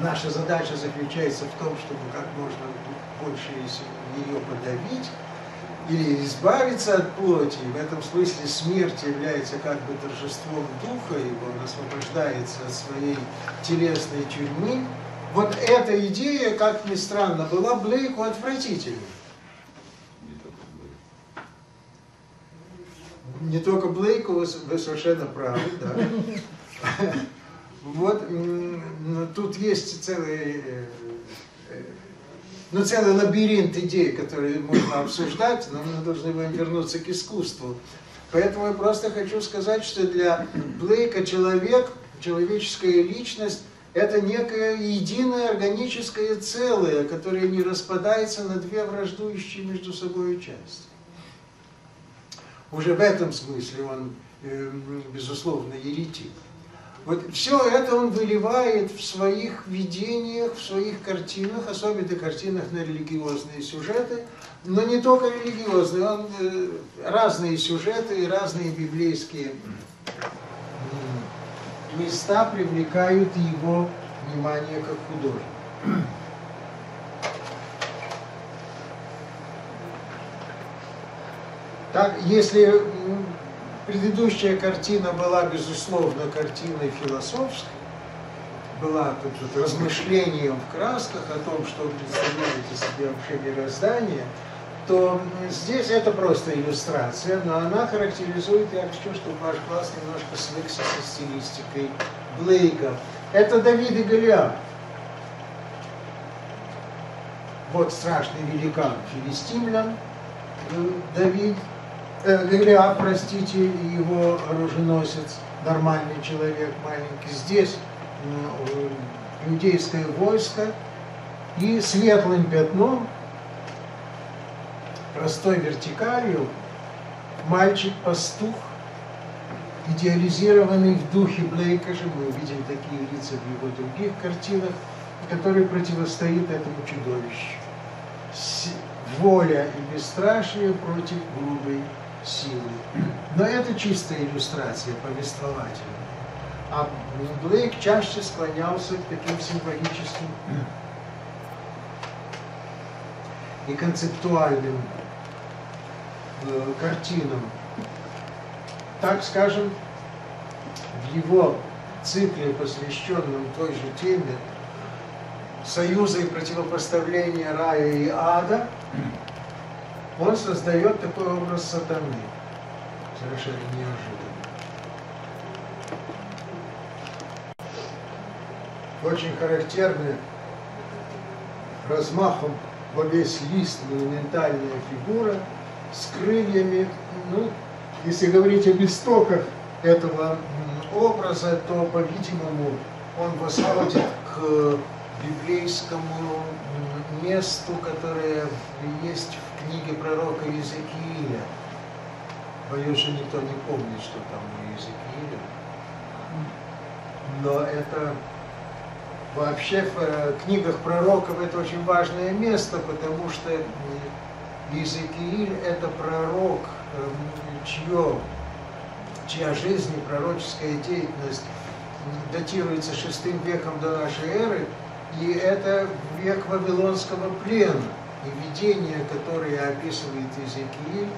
наша задача заключается в том, чтобы как можно больше ее подавить, или избавиться от плоти, в этом смысле смерть является как бы торжеством духа, ибо он освобождается от своей телесной тюрьмы. Вот эта идея, как ни странно, была Блейку отвратительной. Не только Блейку, вы совершенно правы, да. Вот тут есть целый э, ну, целый лабиринт идей, которые можно обсуждать, но мы должны будем вернуться к искусству. Поэтому я просто хочу сказать, что для Блейка человек, человеческая личность, это некое единое органическое целое, которое не распадается на две враждующие между собой части. Уже в этом смысле он, эм, безусловно, еретик. Вот все это он выливает в своих видениях, в своих картинах, особенно картинах на религиозные сюжеты, но не только религиозные, он э, разные сюжеты и разные библейские места привлекают его внимание как художника. Так, если Предыдущая картина была, безусловно, картиной философской, была тут вот размышлением в красках о том, что представляет из себя вообще мироздание, то здесь это просто иллюстрация, но она характеризует, я хочу, чтобы ваш класс немножко свыкся со стилистикой Блейка. Это Давид и Голиаф. Вот страшный великан филистимлян, э, Давид, э, простите, его оруженосец, нормальный человек, маленький. Здесь э, иудейское войско и светлым пятном, простой вертикалью, мальчик-пастух, идеализированный в духе Блейка же, мы увидим такие лица в его других картинах, который противостоит этому чудовищу. Воля и бесстрашие против грубой силы. Но это чистая иллюстрация повествовательная. А Блейк чаще склонялся к таким символическим и концептуальным э, картинам. Так скажем, в его цикле, посвященном той же теме союза и противопоставления рая и ада, он создает такой образ сатаны, совершенно неожиданно. Очень характерная размахом во весь лист монументальная фигура с крыльями, ну, если говорить об истоках этого образа, то, по-видимому, он восходит к библейскому месту, которое есть в книге пророка Иезекииля. Боюсь, что никто не помнит, что там у Иезекииля. Но это вообще в э, книгах пророков это очень важное место, потому что Иезекииль это пророк, эм, чье, чья жизнь и пророческая деятельность датируется шестым веком до нашей эры, и это век Вавилонского плена. И видения, которые описывает Иезекииль,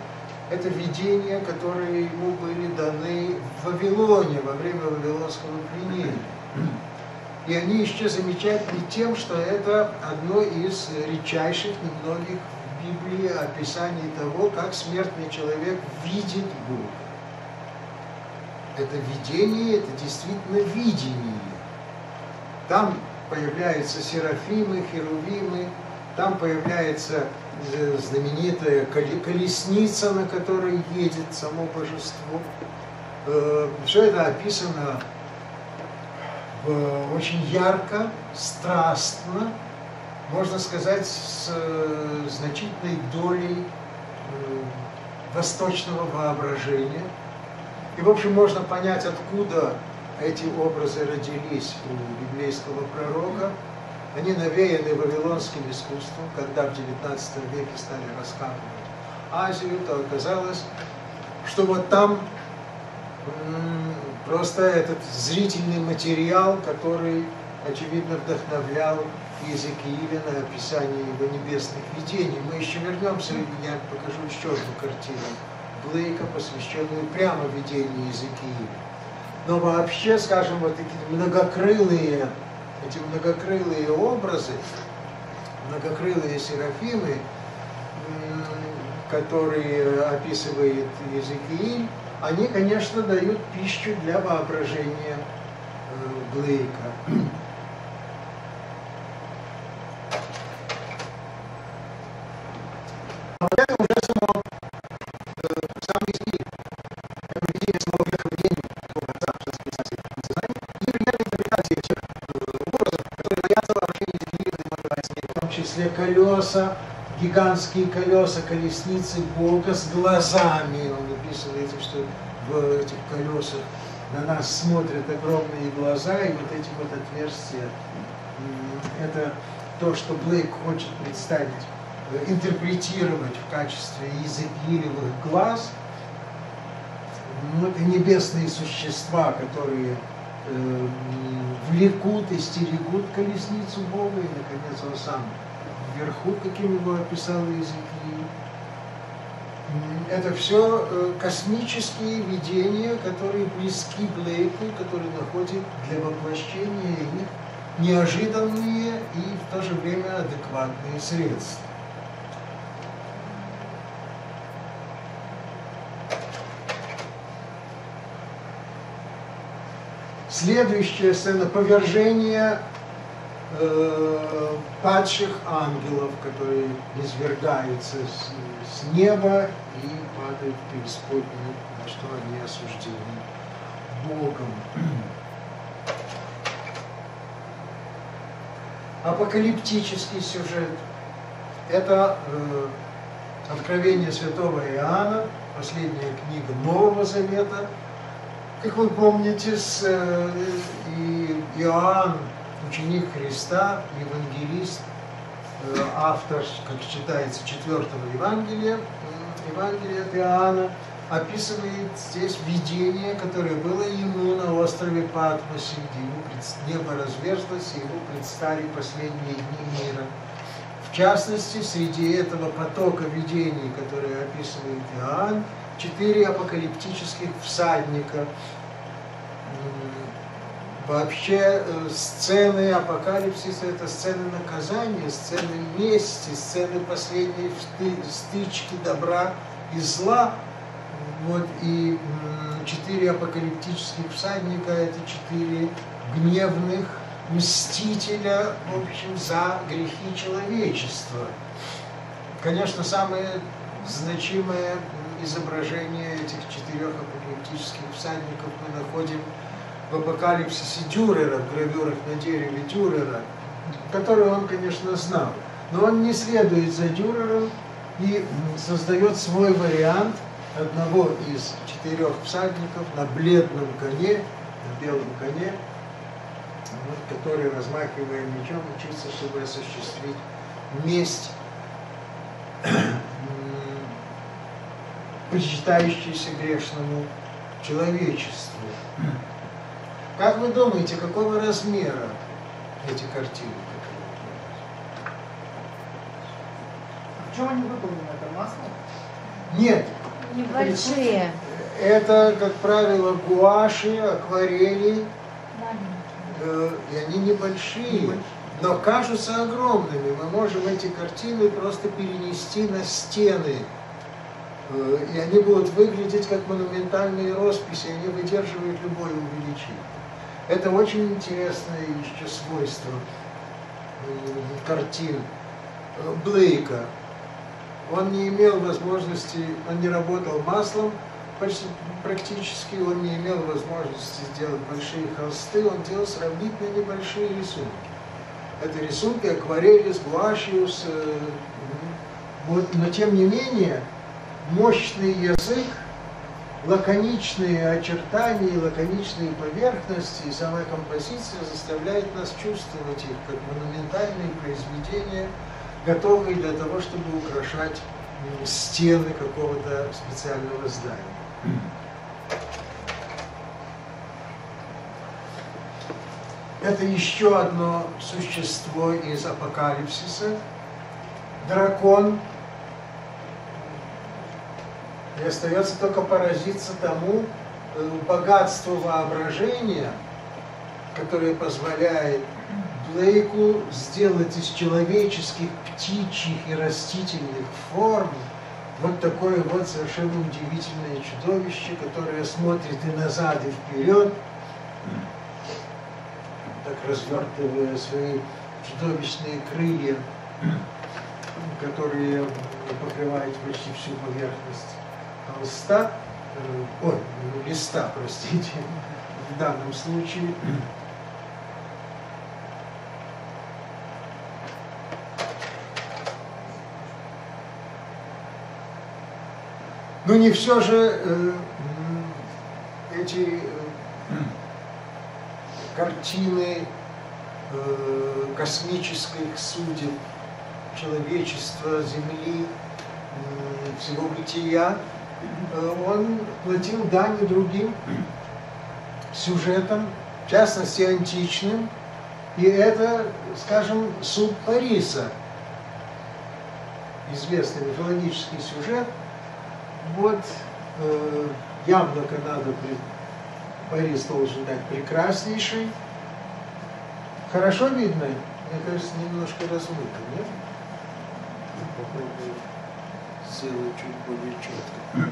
это видения, которые ему были даны в Вавилоне во время Вавилонского пленения. И они еще замечательны тем, что это одно из редчайших немногих в Библии описаний того, как смертный человек видит Бога. это видение, это действительно видение. Там появляются серафимы, херувимы, там появляется э, знаменитая колесница, на которой едет само божество. Э, Все это описано очень ярко, страстно, можно сказать, с э, значительной долей восточного воображения. И, в общем, можно понять, откуда эти образы родились у библейского пророка. Они навеяны вавилонским искусством, когда в XIX веке стали раскапывать Азию, то оказалось, что вот там просто этот зрительный материал, который, очевидно, вдохновлял Иезекииля на описание его небесных видений. Мы еще вернемся, я покажу еще одну картину Блейка, посвященную прямо видению Иезекииля. Но вообще, скажем, вот эти многокрылые, эти многокрылые образы, многокрылые серафимы, которые описывает Иезекииль, они, конечно, дают пищу для воображения э, Блейка. Колеса, гигантские колеса, колесницы Бога с глазами. Он описывает, что в этих колесах на нас смотрят огромные глаза, и вот эти вот отверстия. Это то, что Блейк хочет представить, э, интерпретировать в качестве Езекиилевых глаз. Это небесные существа, которые э, влекут и стерегут колесницу Бога, и, наконец, он сам вверху, каким его описал Иезекииль. Это все э, космические видения, которые близки Блейку, которые находят для воплощения их неожиданные и в то же время адекватные средства. Следующая сцена повержения э, падших ангелов, которые извергаются с, с неба и падают в преисподнюю, на что они осуждены Богом. Апокалиптический сюжет – это э, Откровение святого Иоанна, последняя книга Нового Завета. Как вы помните, с, э, и Иоанн ученик Христа, евангелист, э, автор, как считается, четвертого Евангелия, Евангелия от Иоанна, описывает здесь видение, которое было ему на острове Патмосе, где ему небо разверзлось, и ему предстали последние дни мира. В частности, среди этого потока видений, которые описывает Иоанн, четыре апокалиптических всадника – Вообще э, сцены апокалипсиса – это сцены наказания, сцены мести, сцены последней стычки добра и зла. Вот, и четыре апокалиптических всадника – это четыре гневных мстителя, в общем, за грехи человечества. Конечно, самое значимое изображение этих четырех апокалиптических всадников мы находим – в апокалипсисе Дюрера, в гравюрах на дереве Дюрера, который он, конечно, знал. Но он не следует за Дюрером и создает свой вариант одного из четырех всадников на бледном коне, на белом коне, вот, который, размахивая мечом, учится, чтобы осуществить месть почитающейся грешному человечеству. Как вы думаете, какого размера эти картины? В чем они выполнены? Это масло? Нет. Небольшие. Это, как правило, гуаши, акварели. Э, и они небольшие, но кажутся огромными. Мы можем эти картины просто перенести на стены Э, И они будут выглядеть как монументальные росписи, они выдерживают любое увеличение. Это очень интересное еще свойство м, картин э, Блейка. Он не имел возможности, он не работал маслом, почти практически он не имел возможности сделать большие холсты, он делал сравнительно небольшие рисунки. Это рисунки акварели с гуашью, с, э, вот, но тем не менее мощный язык, лаконичные очертания, лаконичные поверхности и сама композиция заставляет нас чувствовать их как монументальные произведения, готовые для того, чтобы украшать стены какого-то специального здания. Это еще одно существо из апокалипсиса. Дракон. И остается только поразиться тому э, богатству воображения, которое позволяет Блейку сделать из человеческих, птичьих и растительных форм вот такое вот совершенно удивительное чудовище, которое смотрит и назад, и вперед, так развертывая свои чудовищные крылья, которые покрывают почти всю поверхность холста, э, ой, ну, листа, простите, в данном случае. Но не все же э, эти э, картины э, космических судеб человечества, Земли, всего бытия, он платил дань другим сюжетам, в частности античным, и это, скажем, суд Париса, известный мифологический сюжет, вот э, яблоко надо, Борис должен дать прекраснейший. Хорошо видно? Мне кажется, немножко размыто, нет? Попробую сделать чуть более четко.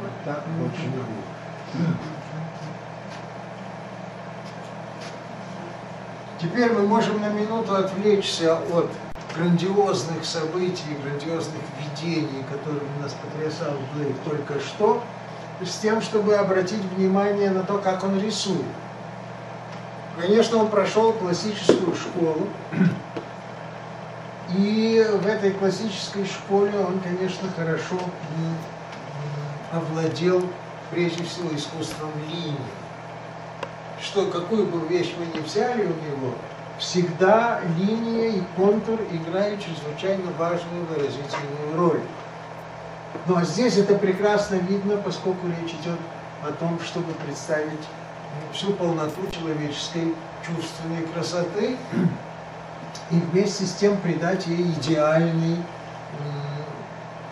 Вот так очень глупо. Теперь мы можем на минуту отвлечься от грандиозных событий, грандиозных видений, которыми нас потрясал Блейк только что, с тем, чтобы обратить внимание на то, как он рисует. Конечно, он прошел классическую школу, и в этой классической школе он, конечно, хорошо овладел прежде всего искусством линии что какую бы вещь мы ни взяли у него, всегда линия и контур играют чрезвычайно важную выразительную роль. Ну а здесь это прекрасно видно, поскольку речь идет о том, чтобы представить всю полноту человеческой чувственной красоты и вместе с тем придать ей идеальный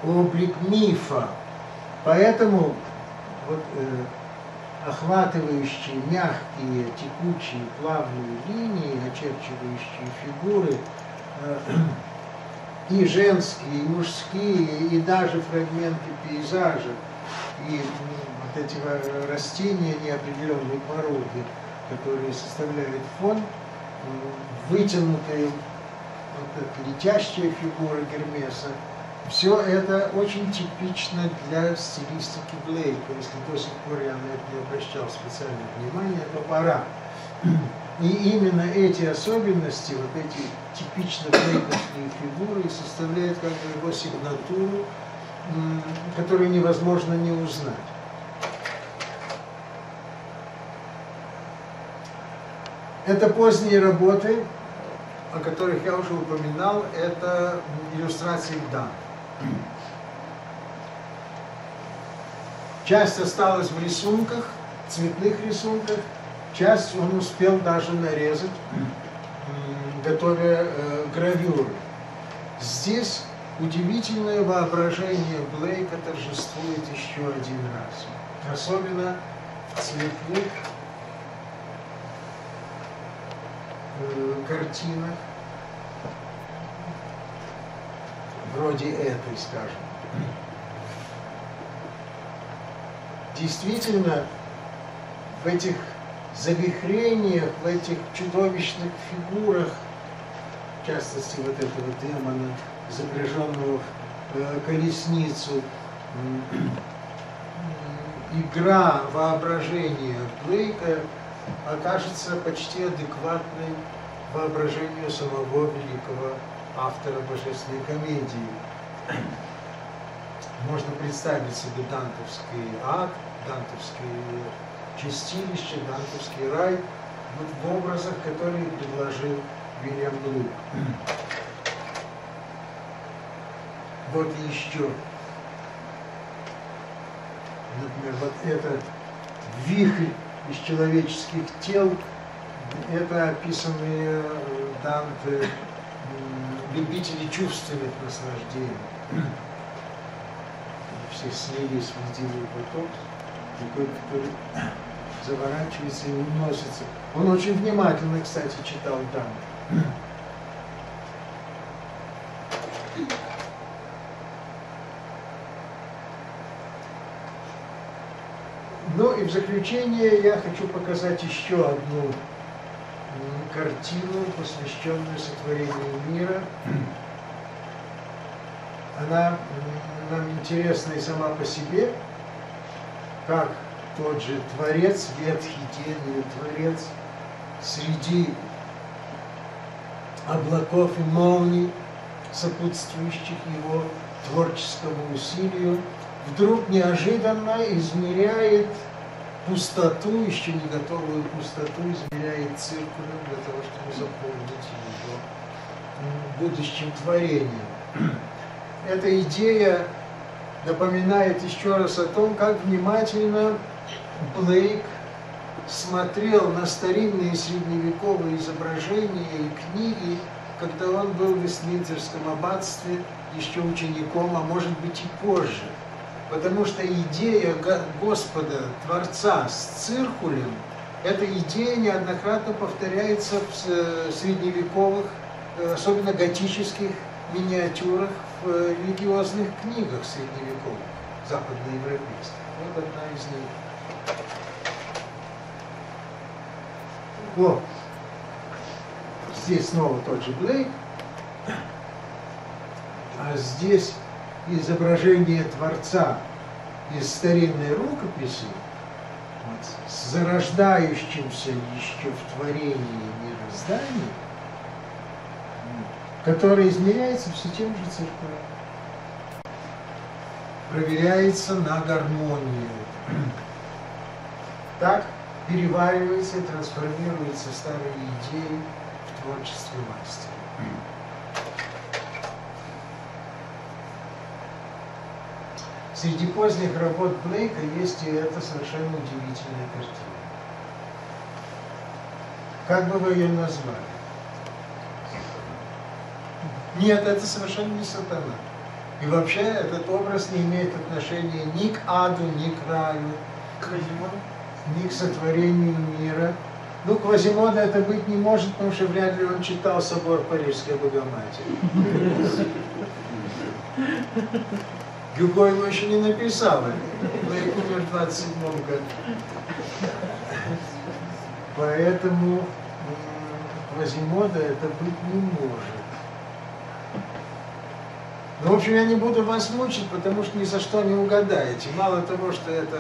облик мифа. Поэтому вот, э, охватывающие мягкие, текучие, плавные линии, очерчивающие фигуры, э, и женские, и мужские, и даже фрагменты пейзажа, и эти растения неопределенной породы, которые составляют фон, вытянутые, вот эта летящая фигура Гермеса, все это очень типично для стилистики Блейка. Если до сих пор я на это не обращал специального внимания, то пора. И именно эти особенности, вот эти типично блейковские фигуры, составляют как бы его сигнатуру, которую невозможно не узнать. Это поздние работы, о которых я уже упоминал, это иллюстрации к Данте. Часть осталась в рисунках, цветных рисунках, часть он успел даже нарезать, готовя э, гравюры. Здесь удивительное воображение Блейка торжествует еще один раз. Особенно в цветных э, картинах, вроде этой, скажем. Действительно, в этих завихрениях, в этих чудовищных фигурах, в частности, вот этого демона, запряженного в э, колесницу, игра воображения Блейка окажется почти адекватной воображению самого великого автора божественной комедии. Можно представить себе дантовский ад, дантовское чистилище, дантовский рай вот в образах, которые предложил Вильям Блук. Вот еще. Например, вот этот вихрь из человеческих тел, это описанные э, Данте любители чувственных наслаждений. Все слились в единый поток, такой, который заворачивается и уносится. Он очень внимательно, кстати, читал Данте. Ну и в заключение я хочу показать еще одну картину, посвященную сотворению мира. Она нам интересна и сама по себе, как тот же Творец, ветхий дельный Творец, среди облаков и молний, сопутствующих его творческому усилию, вдруг неожиданно измеряет пустоту, еще не готовую пустоту, измеряет циркулем для того, чтобы заполнить м, будущим творением. Эта идея напоминает еще раз о том, как внимательно Блейк смотрел на старинные средневековые изображения и книги, когда он был в Вестминстерском аббатстве еще учеником, а может быть и позже. Потому что идея Го- Господа, Творца с циркулем, эта идея неоднократно повторяется в с- средневековых, э, особенно готических миниатюрах в э, религиозных книгах средневековых, западноевропейских. Вот одна из них. Вот. Здесь снова тот же Блейк. А здесь изображение Творца из старинной рукописи вот, с зарождающимся еще в творении мирозданием, м, которое измеряется все тем же циркулем. Проверяется на гармонию. Так переваривается и трансформируются старые идеи в творчестве мастера. Среди поздних работ Блейка есть и эта совершенно удивительная картина. Как бы вы ее назвали? Нет, это совершенно не сатана. И вообще этот образ не имеет отношения ни к аду, ни к раю, ни к сотворению мира. Ну, Квазимода это быть не может, потому что вряд ли он читал собор Парижской Богоматери. Гюго его еще не написал, Блейк умер в 27 году. Поэтому Квазимода это быть не может. Ну, в общем, я не буду вас мучить, потому что ни за что не угадаете. Мало того, что это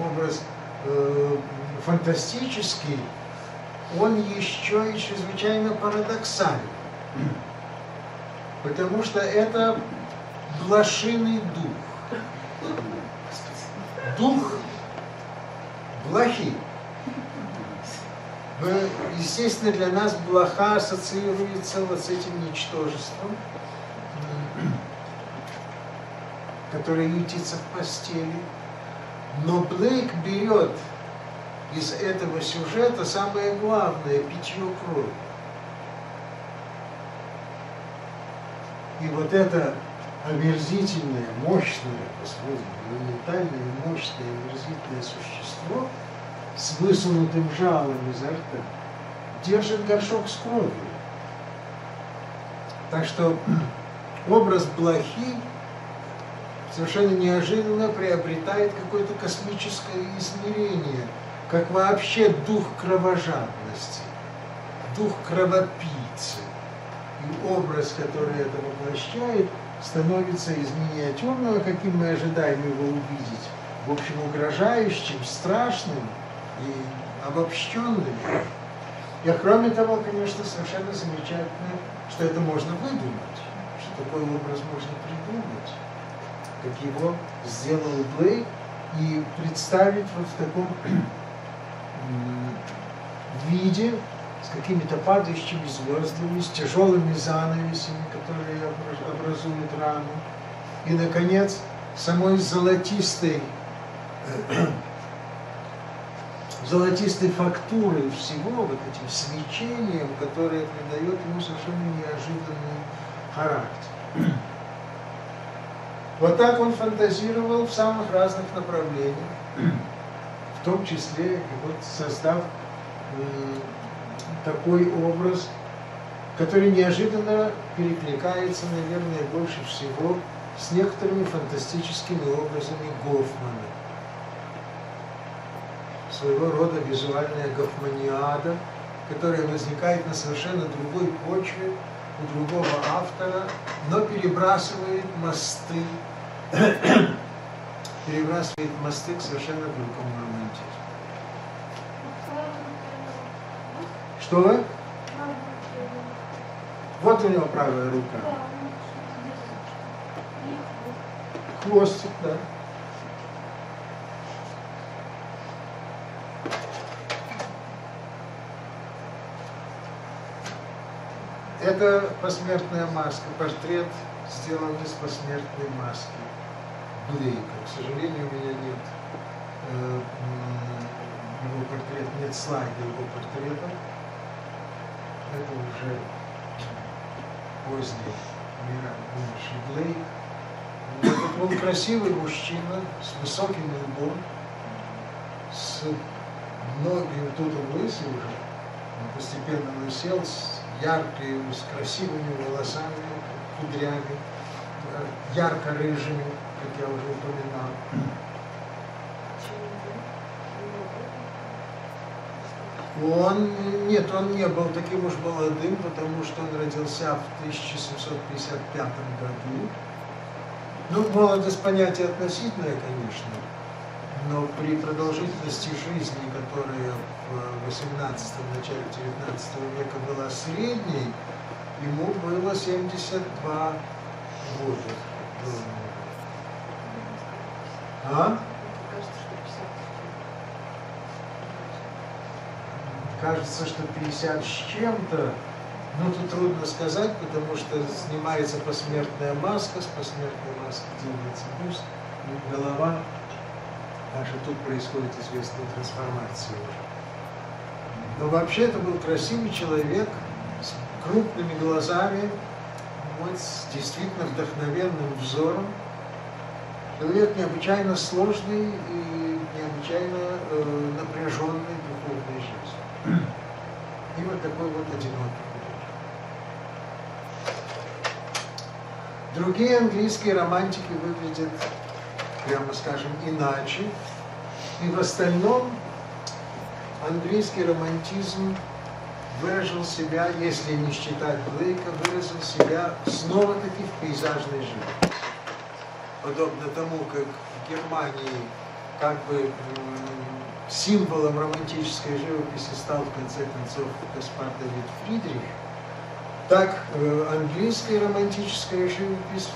образ э, фантастический, он еще и чрезвычайно парадоксален. Потому что это блошиный дух. Дух блохи. Естественно, для нас блоха ассоциируется вот с этим ничтожеством, которое ютится в постели. Но Блейк берет из этого сюжета самое главное – питье крови. И вот это омерзительное, мощное, по-своему, монументальное, мощное, омерзительное существо с высунутым жалом изо рта держит горшок с кровью. Так что образ блохи совершенно неожиданно приобретает какое-то космическое измерение, как вообще дух кровожадности, дух кровопийцы. И образ, который это воплощает, становится из миниатюрного, каким мы ожидаем его увидеть, в общем, угрожающим, страшным и обобщенным. И кроме того, конечно, совершенно замечательно, что это можно выдумать, что такой образ можно придумать, как его сделал Блейк, и представить вот в таком виде, с какими-то падающими звездами, с тяжелыми занавесями, которые образуют раму, и, наконец, самой золотистой, золотистой фактурой всего, вот этим свечением, которое придает ему совершенно неожиданный характер. Вот так он фантазировал в самых разных направлениях, в том числе и вот создав такой образ, который неожиданно перекликается, наверное, больше всего с некоторыми фантастическими образами Гофмана. Своего рода визуальная гофманиада, которая возникает на совершенно другой почве у другого автора, но перебрасывает мосты, перебрасывает мосты к совершенно другому Что? Вот у него правая рука. Хвостик, да. Это посмертная маска, портрет сделан из посмертной маски Блейка. К сожалению, у меня нет э, его портрет, нет слайда его портрета. Это уже поздний умерший Блейк. Он красивый мужчина с высоким лбом, с многими, тут он лысый уже, он постепенно лысел, с яркой, с красивыми волосами, кудрями, ярко-рыжими, как я уже упоминал. Он, нет, он не был таким уж молодым, потому что он родился в 1755 году. Ну, молодость понятие относительное, конечно, но при продолжительности жизни, которая в 18 начале 19 века была средней, ему было 72 года. А? Кажется, что 50 с чем-то, ну тут трудно сказать, потому что снимается посмертная маска, с посмертной маски делается бюст, голова даже тут происходит известная трансформация Но вообще это был красивый человек с крупными глазами, вот, с действительно вдохновенным взором. Человек необычайно сложный и необычайно э, жизнью. И вот такой вот одинокий Другие английские романтики выглядят прямо скажем, иначе. И в остальном английский романтизм выразил себя, если не считать Блейка, выразил себя снова-таки в пейзажной живописи. Подобно тому, как в Германии как бы символом романтической живописи стал в конце концов Каспар Давид Фридрих, так э, английская романтическая живопись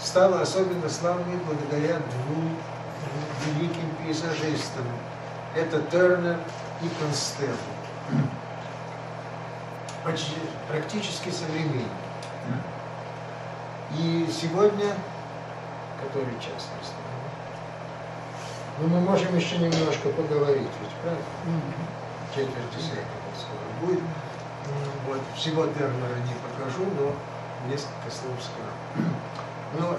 стала особенно славной благодаря двум великим пейзажистам. Это Тернер и Констелло. Почти, практически современные. И сегодня, который час Ну, мы можем еще немножко поговорить, ведь правда? Четверть десятого скоро будет. Вот, всего Тернера не покажу, но несколько слов скажу. Но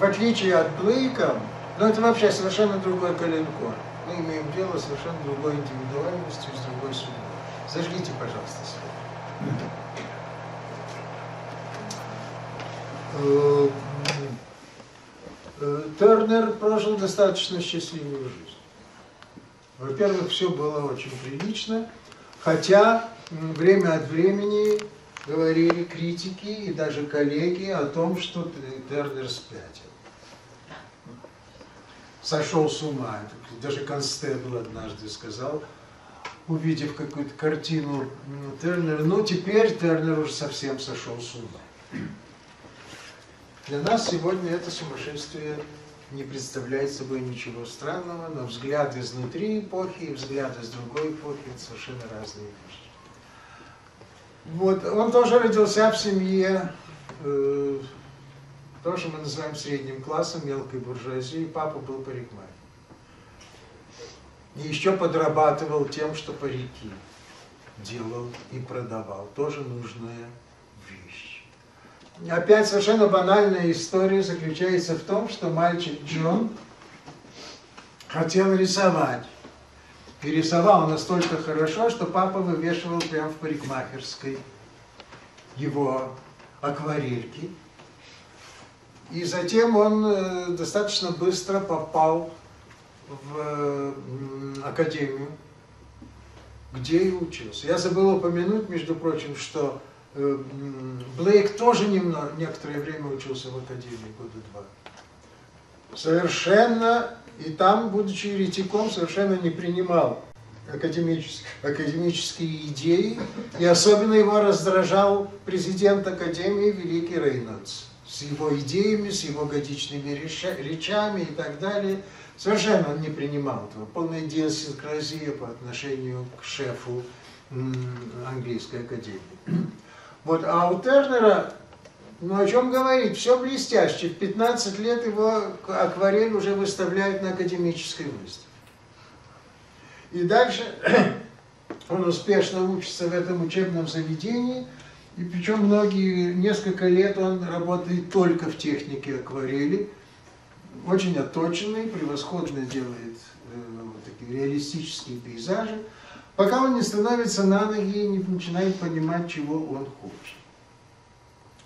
в отличие от Блейка, ну это вообще совершенно другой коленкор. Мы имеем дело с совершенно другой индивидуальностью, с другой судьбой. Зажгите, пожалуйста, свет. Тернер прожил достаточно счастливую жизнь. Во-первых, все было очень прилично, хотя время от времени говорили критики и даже коллеги о том, что Тернер спятил. Сошел с ума. Даже Констебл однажды сказал, увидев какую-то картину Тернера, ну теперь Тернер уже совсем сошел с ума. Для нас сегодня это сумасшествие не представляет собой ничего странного, но взгляд изнутри эпохи и взгляд из другой эпохи – это совершенно разные вещи. Вот, он тоже родился в семье, э, то, что мы называем средним классом, мелкой буржуазии. Папа был парикмахер. И еще подрабатывал тем, что парики делал и продавал. Тоже нужная вещь. Опять совершенно банальная история заключается в том, что мальчик Джон хотел рисовать. И рисовал настолько хорошо, что папа вывешивал прямо в парикмахерской его акварельки. И затем он э, достаточно быстро попал в академию, где и учился. Я забыл упомянуть, между прочим, что Блейк тоже немного, некоторое время учился в академии, года два. Совершенно и там, будучи еретиком, совершенно не принимал академические, идеи, и особенно его раздражал президент Академии Великий Рейнольдс с его идеями, с его годичными речами и так далее. Совершенно он не принимал этого. Полная идиосинкразия по отношению к шефу английской академии. Вот, а у Тернера ну о чем говорить? Все блестяще. В 15 лет его акварель уже выставляют на академической выставке. И дальше он успешно учится в этом учебном заведении, и причем многие, несколько лет он работает только в технике акварели, очень отточенный, превосходно делает э, вот такие реалистические пейзажи, пока он не становится на ноги и не начинает понимать, чего он хочет.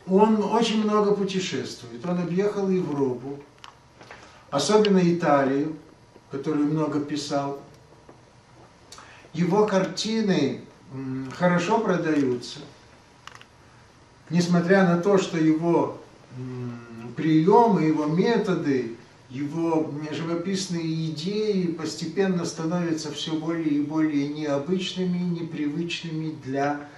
Он очень много путешествует. Он объехал Европу, особенно Италию, которую много писал. Его картины хорошо продаются, несмотря на то, что его приемы, его методы, его живописные идеи постепенно становятся все более и более необычными, непривычными для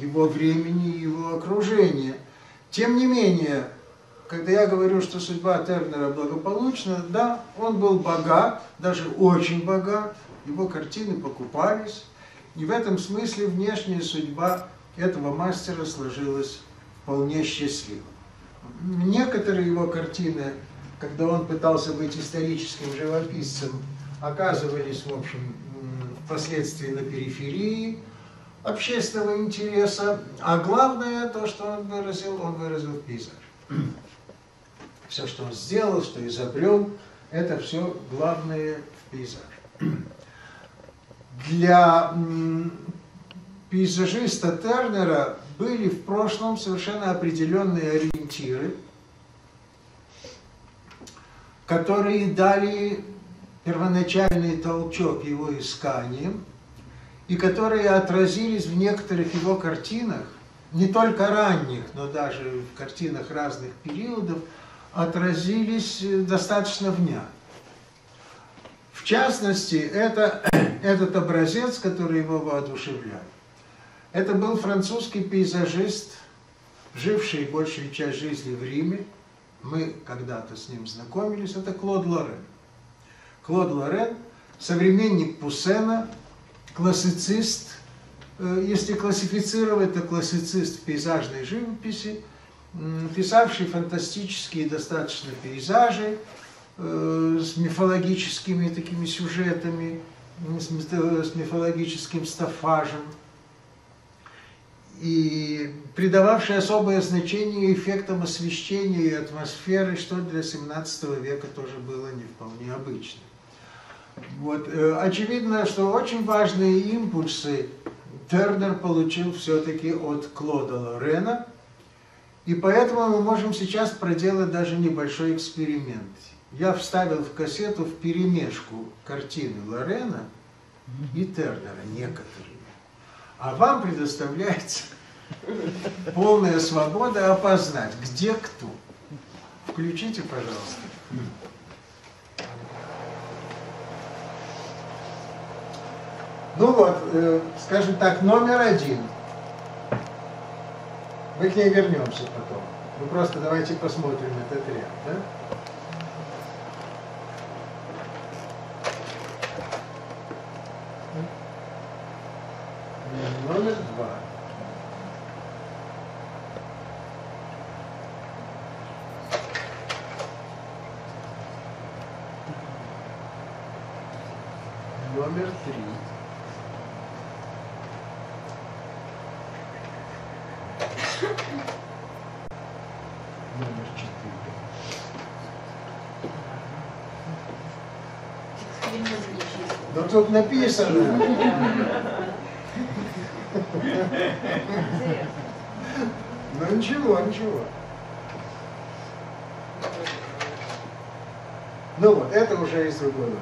его времени и его окружения – тем не менее, когда я говорю, что судьба Тернера благополучна, да, он был богат, даже очень богат, его картины покупались, и в этом смысле внешняя судьба этого мастера сложилась вполне счастливо. Некоторые его картины, когда он пытался быть историческим живописцем, оказывались, в общем, впоследствии на периферии, общественного интереса, а главное то, что он выразил, он выразил пейзаж. Все, что он сделал, что изобрел, это все главное в пейзаже. Для пейзажиста Тернера были в прошлом совершенно определенные ориентиры, которые дали первоначальный толчок его исканиям, и которые отразились в некоторых его картинах, не только ранних, но даже в картинах разных периодов, отразились э, достаточно внятно. В частности, это этот образец, который его воодушевлял. Это был французский пейзажист, живший большую часть жизни в Риме. Мы когда-то с ним знакомились. Это Клод Лорен. Клод Лорен, современник Пуссена, классицист, э, если классифицировать, то классицист в пейзажной живописи, писавший фантастические достаточно пейзажи э, с мифологическими такими сюжетами, с мифологическим стафажем, и придававший особое значение эффектам освещения и атмосферы, что для 17 века тоже было не вполне обычно. Вот. Э, очевидно, что очень важные импульсы Тернер получил все-таки от Клода Лорена. И поэтому мы можем сейчас проделать даже небольшой эксперимент. Я вставил в кассету в перемешку картины Лорена и Тернера некоторые. А вам предоставляется полная свобода опознать, где кто. Включите, пожалуйста. Ну вот, э, скажем так, номер один. Мы к ней вернемся потом. Мы просто давайте посмотрим этот ряд. Да? Номер два. Номер три. Номер четыре. Но тут написано. Ну ничего, ничего. Ну вот, это уже из другой оперы.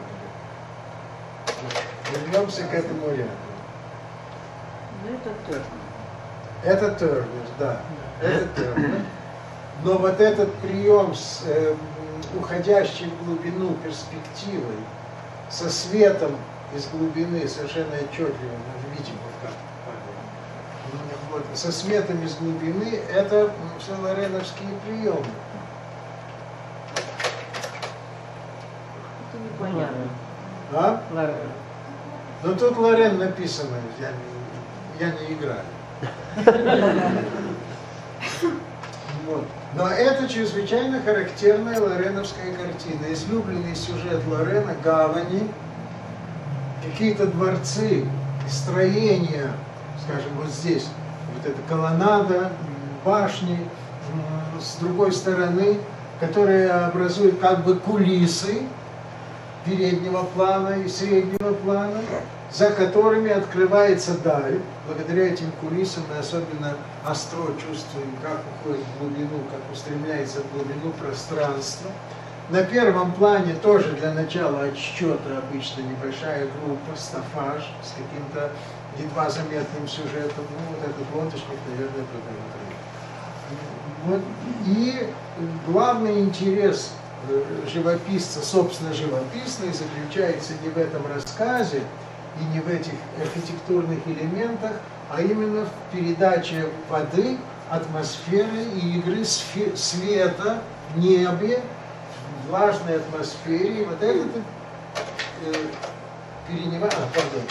Вернемся к этому ряду. Ну, это Тернер. Это Тернер, да. Это Тернер. Но вот этот прием с э, уходящей в глубину перспективой, со светом из глубины, совершенно отчетливо, мы видим, вот как. Ну, Вот, со светом из глубины, это м, все лореновские приемы. Это непонятно. А? Лорен. Ну тут Лорен написано, я, не- я не играю. Вот. Но это чрезвычайно характерная лореновская картина. Излюбленный сюжет Лорена – гавани, какие-то дворцы, строения, скажем, вот здесь, вот эта колоннада, башни, с другой стороны, которые образуют как бы кулисы переднего плана и среднего плана, за которыми открывается даль. Благодаря этим кулисам мы особенно остро чувствуем, как уходит в глубину, как устремляется в глубину пространство. На первом плане тоже для начала отсчета обычно небольшая группа, стафаж с каким-то едва заметным сюжетом. Ну, вот этот лодочник, наверное, рыбу. Вот. И главный интерес э, живописца, собственно, живописный, заключается не в этом рассказе и не в этих архитектурных элементах, а именно в передаче воды, атмосферы и игры света в небе, влажной атмосфере. И вот этот э, перенимает, а, пардон,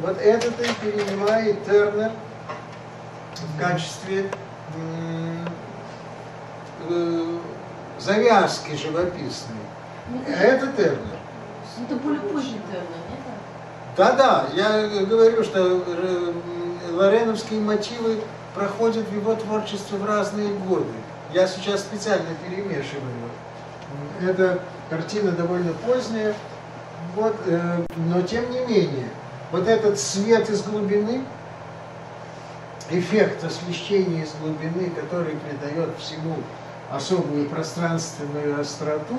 вот этот и перенимает Тернер в качестве э, завязки живописной. Это Тернер. Это более поздний Тернер, нет? Да-да, я говорю, что э, лореновские мотивы проходят в его творчестве в разные годы. Я сейчас специально перемешиваю. Эта картина довольно поздняя, вот, э, но тем не менее, вот этот свет из глубины, эффект освещения из глубины, который придает всему особую пространственную остроту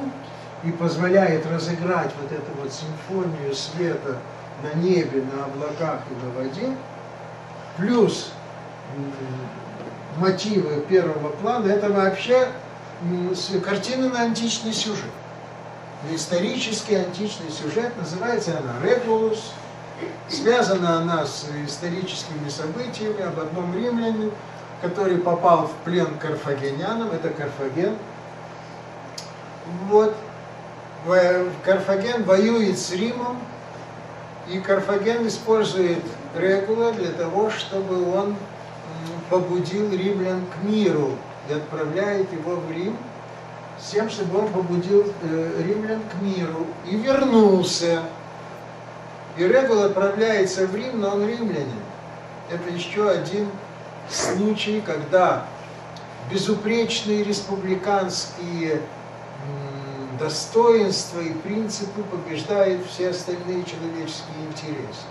и позволяет разыграть вот эту вот симфонию света на небе, на облаках и на воде, плюс мотивы первого плана, это вообще картина на античный сюжет. На исторический античный сюжет, называется она «Регулус», связана она с историческими событиями об одном римлянине, который попал в плен карфагенянам, это Карфаген. Вот. Во- Карфаген воюет с Римом, и Карфаген использует Регула для того, чтобы он побудил римлян к миру и отправляет его в Рим с тем, чтобы он побудил э, римлян к миру и вернулся. И Регул отправляется в Рим, но он римлянин. Это еще один случай, когда безупречные республиканские достоинства и принципы побеждают все остальные человеческие интересы.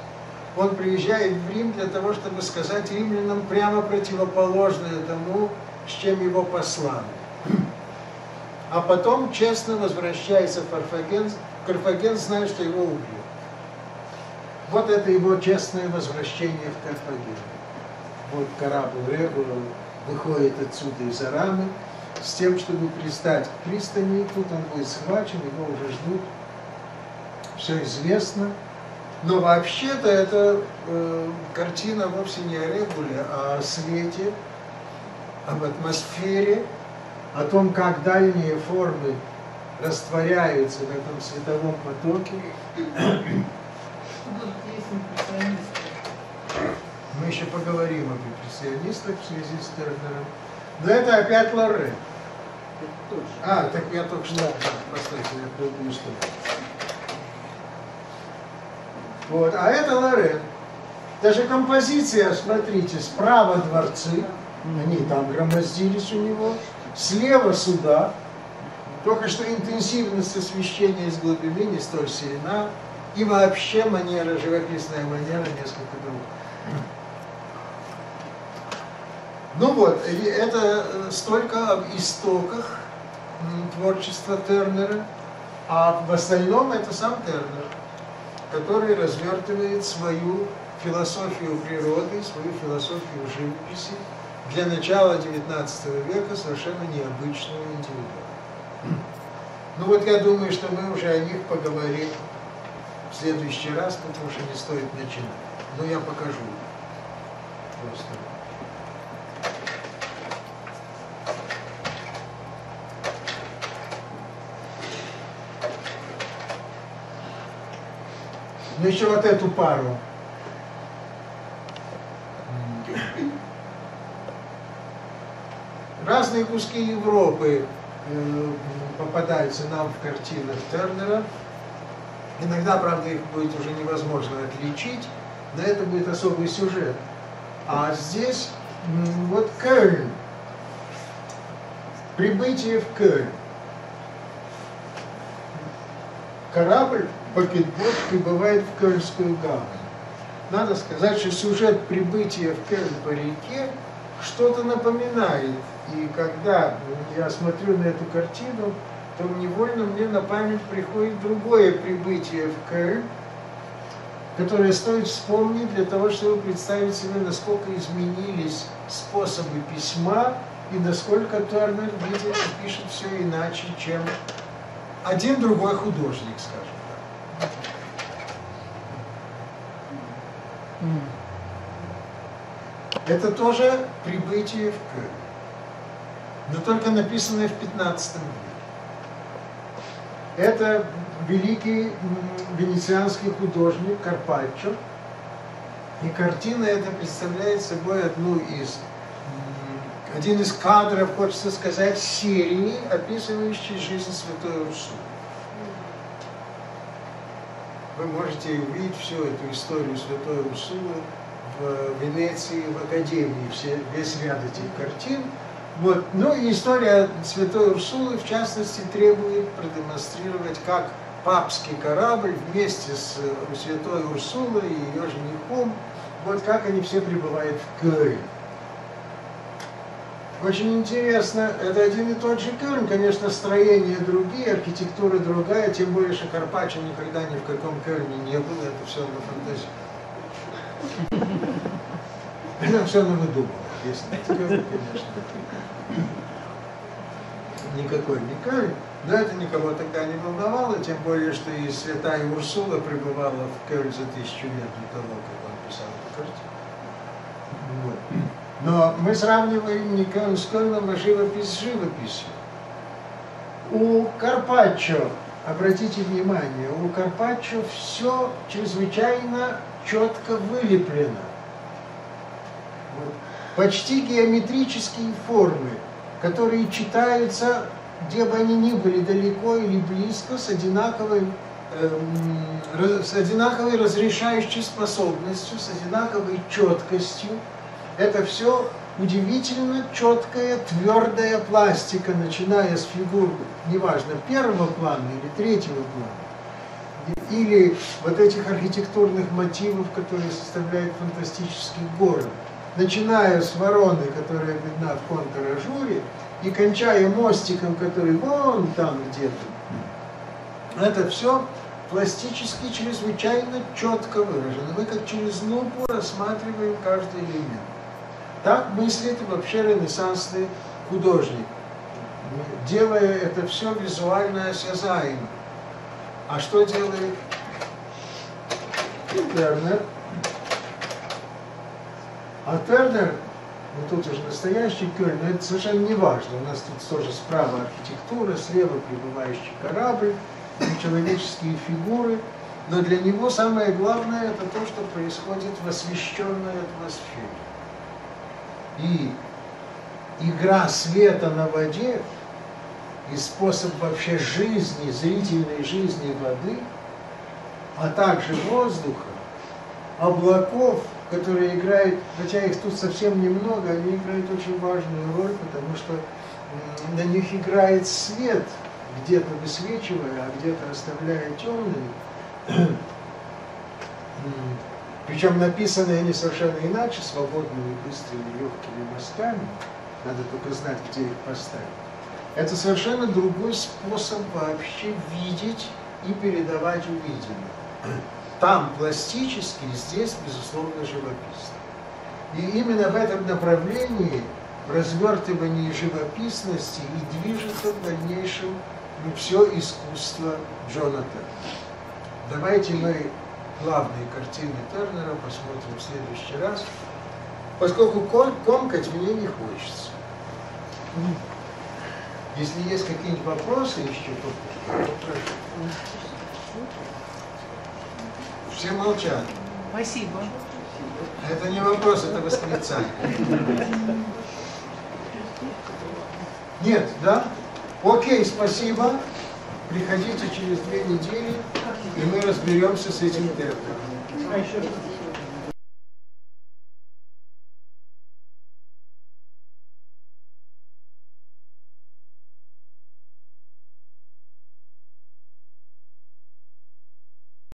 он приезжает в Рим для того, чтобы сказать римлянам прямо противоположное тому, с чем его послали. А потом честно возвращается в Карфаген, Карфаген зная, что его убьют. Вот это его честное возвращение в Карфаген. Вот корабль Регула выходит отсюда из Арамы с тем, чтобы пристать к пристани. Тут он будет схвачен, его уже ждут. Все известно. Но вообще-то это э, картина вовсе не о Регуле, а о свете, об атмосфере, о том, как дальние формы растворяются в этом световом потоке. Что? Мы еще поговорим об импрессионистах в связи с Тернером. Но это опять Лорен. А, так я только что... Постойте, я другую сторону. Вот, а это Лорен. Даже композиция, смотрите, справа дворцы, они там громоздились у него, слева суда, только что интенсивность освещения из глубины не столь сильна, и вообще манера, живописная манера несколько другая. Ну вот, это э, столько об истоках творчества Тернера, а в остальном это сам Тернер, который развертывает свою философию природы, свою философию живописи для начала XIX века совершенно необычную и индивидуальную. Ну вот я думаю, что мы уже о них поговорим в следующий раз, потому что не стоит начинать. Но я покажу просто. Ну еще вот эту пару. Разные куски Европы э, попадаются нам в картинах Тернера. Иногда, правда, их будет уже невозможно отличить, но это будет особый сюжет. А здесь вот Кёльн. Прибытие в Кёльн. Корабль Пакетбот прибывает в Кёльнскую гавань. Надо сказать, что сюжет прибытия в Кёльн по реке что-то напоминает. И когда я смотрю на эту картину, то невольно мне на память приходит другое прибытие в Кёльн, которое стоит вспомнить для того, чтобы представить себе, насколько изменились способы письма и насколько Тернер видит и пишет все иначе, чем один другой художник, скажем так. Это тоже прибытие в Кёльн, но только написанное в 15 веке. Это великий венецианский художник Карпаччо, и картина эта представляет собой одну из, один из кадров, хочется сказать, серии, описывающей жизнь Святой Урсулы. Вы можете увидеть всю эту историю Святой Урсулы в Венеции, в Академии, все, весь ряд этих картин. Вот. Ну и история Святой Урсулы, в частности, требует продемонстрировать, как папский корабль вместе с э, Святой Урсулой и ее женихом, вот как они все прибывают в Кёльн. Очень интересно, это один и тот же Кёльн, конечно, строения другие, архитектура другая, тем более, что Карпаччо никогда ни в каком Кёльне не был, это все на фантазии. Это все на выдумывал, если это Кёльн, конечно. Никакой не но это никого тогда не волновало, тем более, что и святая Урсула пребывала в Кёльн за тысячу лет до того, как он писал эту картину. Вот. Но мы сравниваем не Кёльн с Кёльном, а живопись с живописью. У Карпаччо, обратите внимание, у Карпаччо все чрезвычайно четко вылеплено. Вот. Почти геометрические формы, которые читаются, где бы они ни были, далеко или близко, с одинаковой, раз- с одинаковой разрешающей способностью, с одинаковой четкостью. Это все удивительно четкая, твердая пластика, начиная с фигур, неважно, первого плана или третьего плана, или вот этих архитектурных мотивов, которые составляют фантастический город. Начиная с вороны, которая видна в контур-ажуре, и кончая мостиком, который вон там где-то. Это все пластически чрезвычайно четко выражено. Мы как через лупу рассматриваем каждый элемент. Так мыслит вообще ренессансный художник, делая это все визуально осязаемо. А что делает Тернер? А Тернер, ну тут уже настоящий Кёльн, но это совершенно не важно. У нас тут тоже справа архитектура, слева прибывающий корабль, человеческие фигуры. Но для него самое главное это то, что происходит в освещенной атмосфере. И игра света на воде и способ вообще жизни, зрительной жизни воды, а также воздуха, облаков, которые играют, хотя их тут совсем немного, они играют очень важную роль, потому что на них играет свет, где-то высвечивая, а где-то оставляя темными. Причем написаны они совершенно иначе, свободными, быстрыми, легкими мазками. Надо только знать, где их поставить. Это совершенно другой способ вообще видеть и передавать увиденное. Там пластически, здесь, безусловно, живописно. И именно в этом направлении, в развертывании живописности и движется в дальнейшем ну, все искусство Джона Тернера. Давайте мы главные картины Тернера посмотрим в следующий раз, поскольку ком комкать мне не хочется. Если есть какие-нибудь вопросы еще, то прошу. Все молчат. Спасибо. Это не вопрос, это восклицание. Нет, да? Окей, спасибо. Приходите через две недели, и мы разберемся с этим что?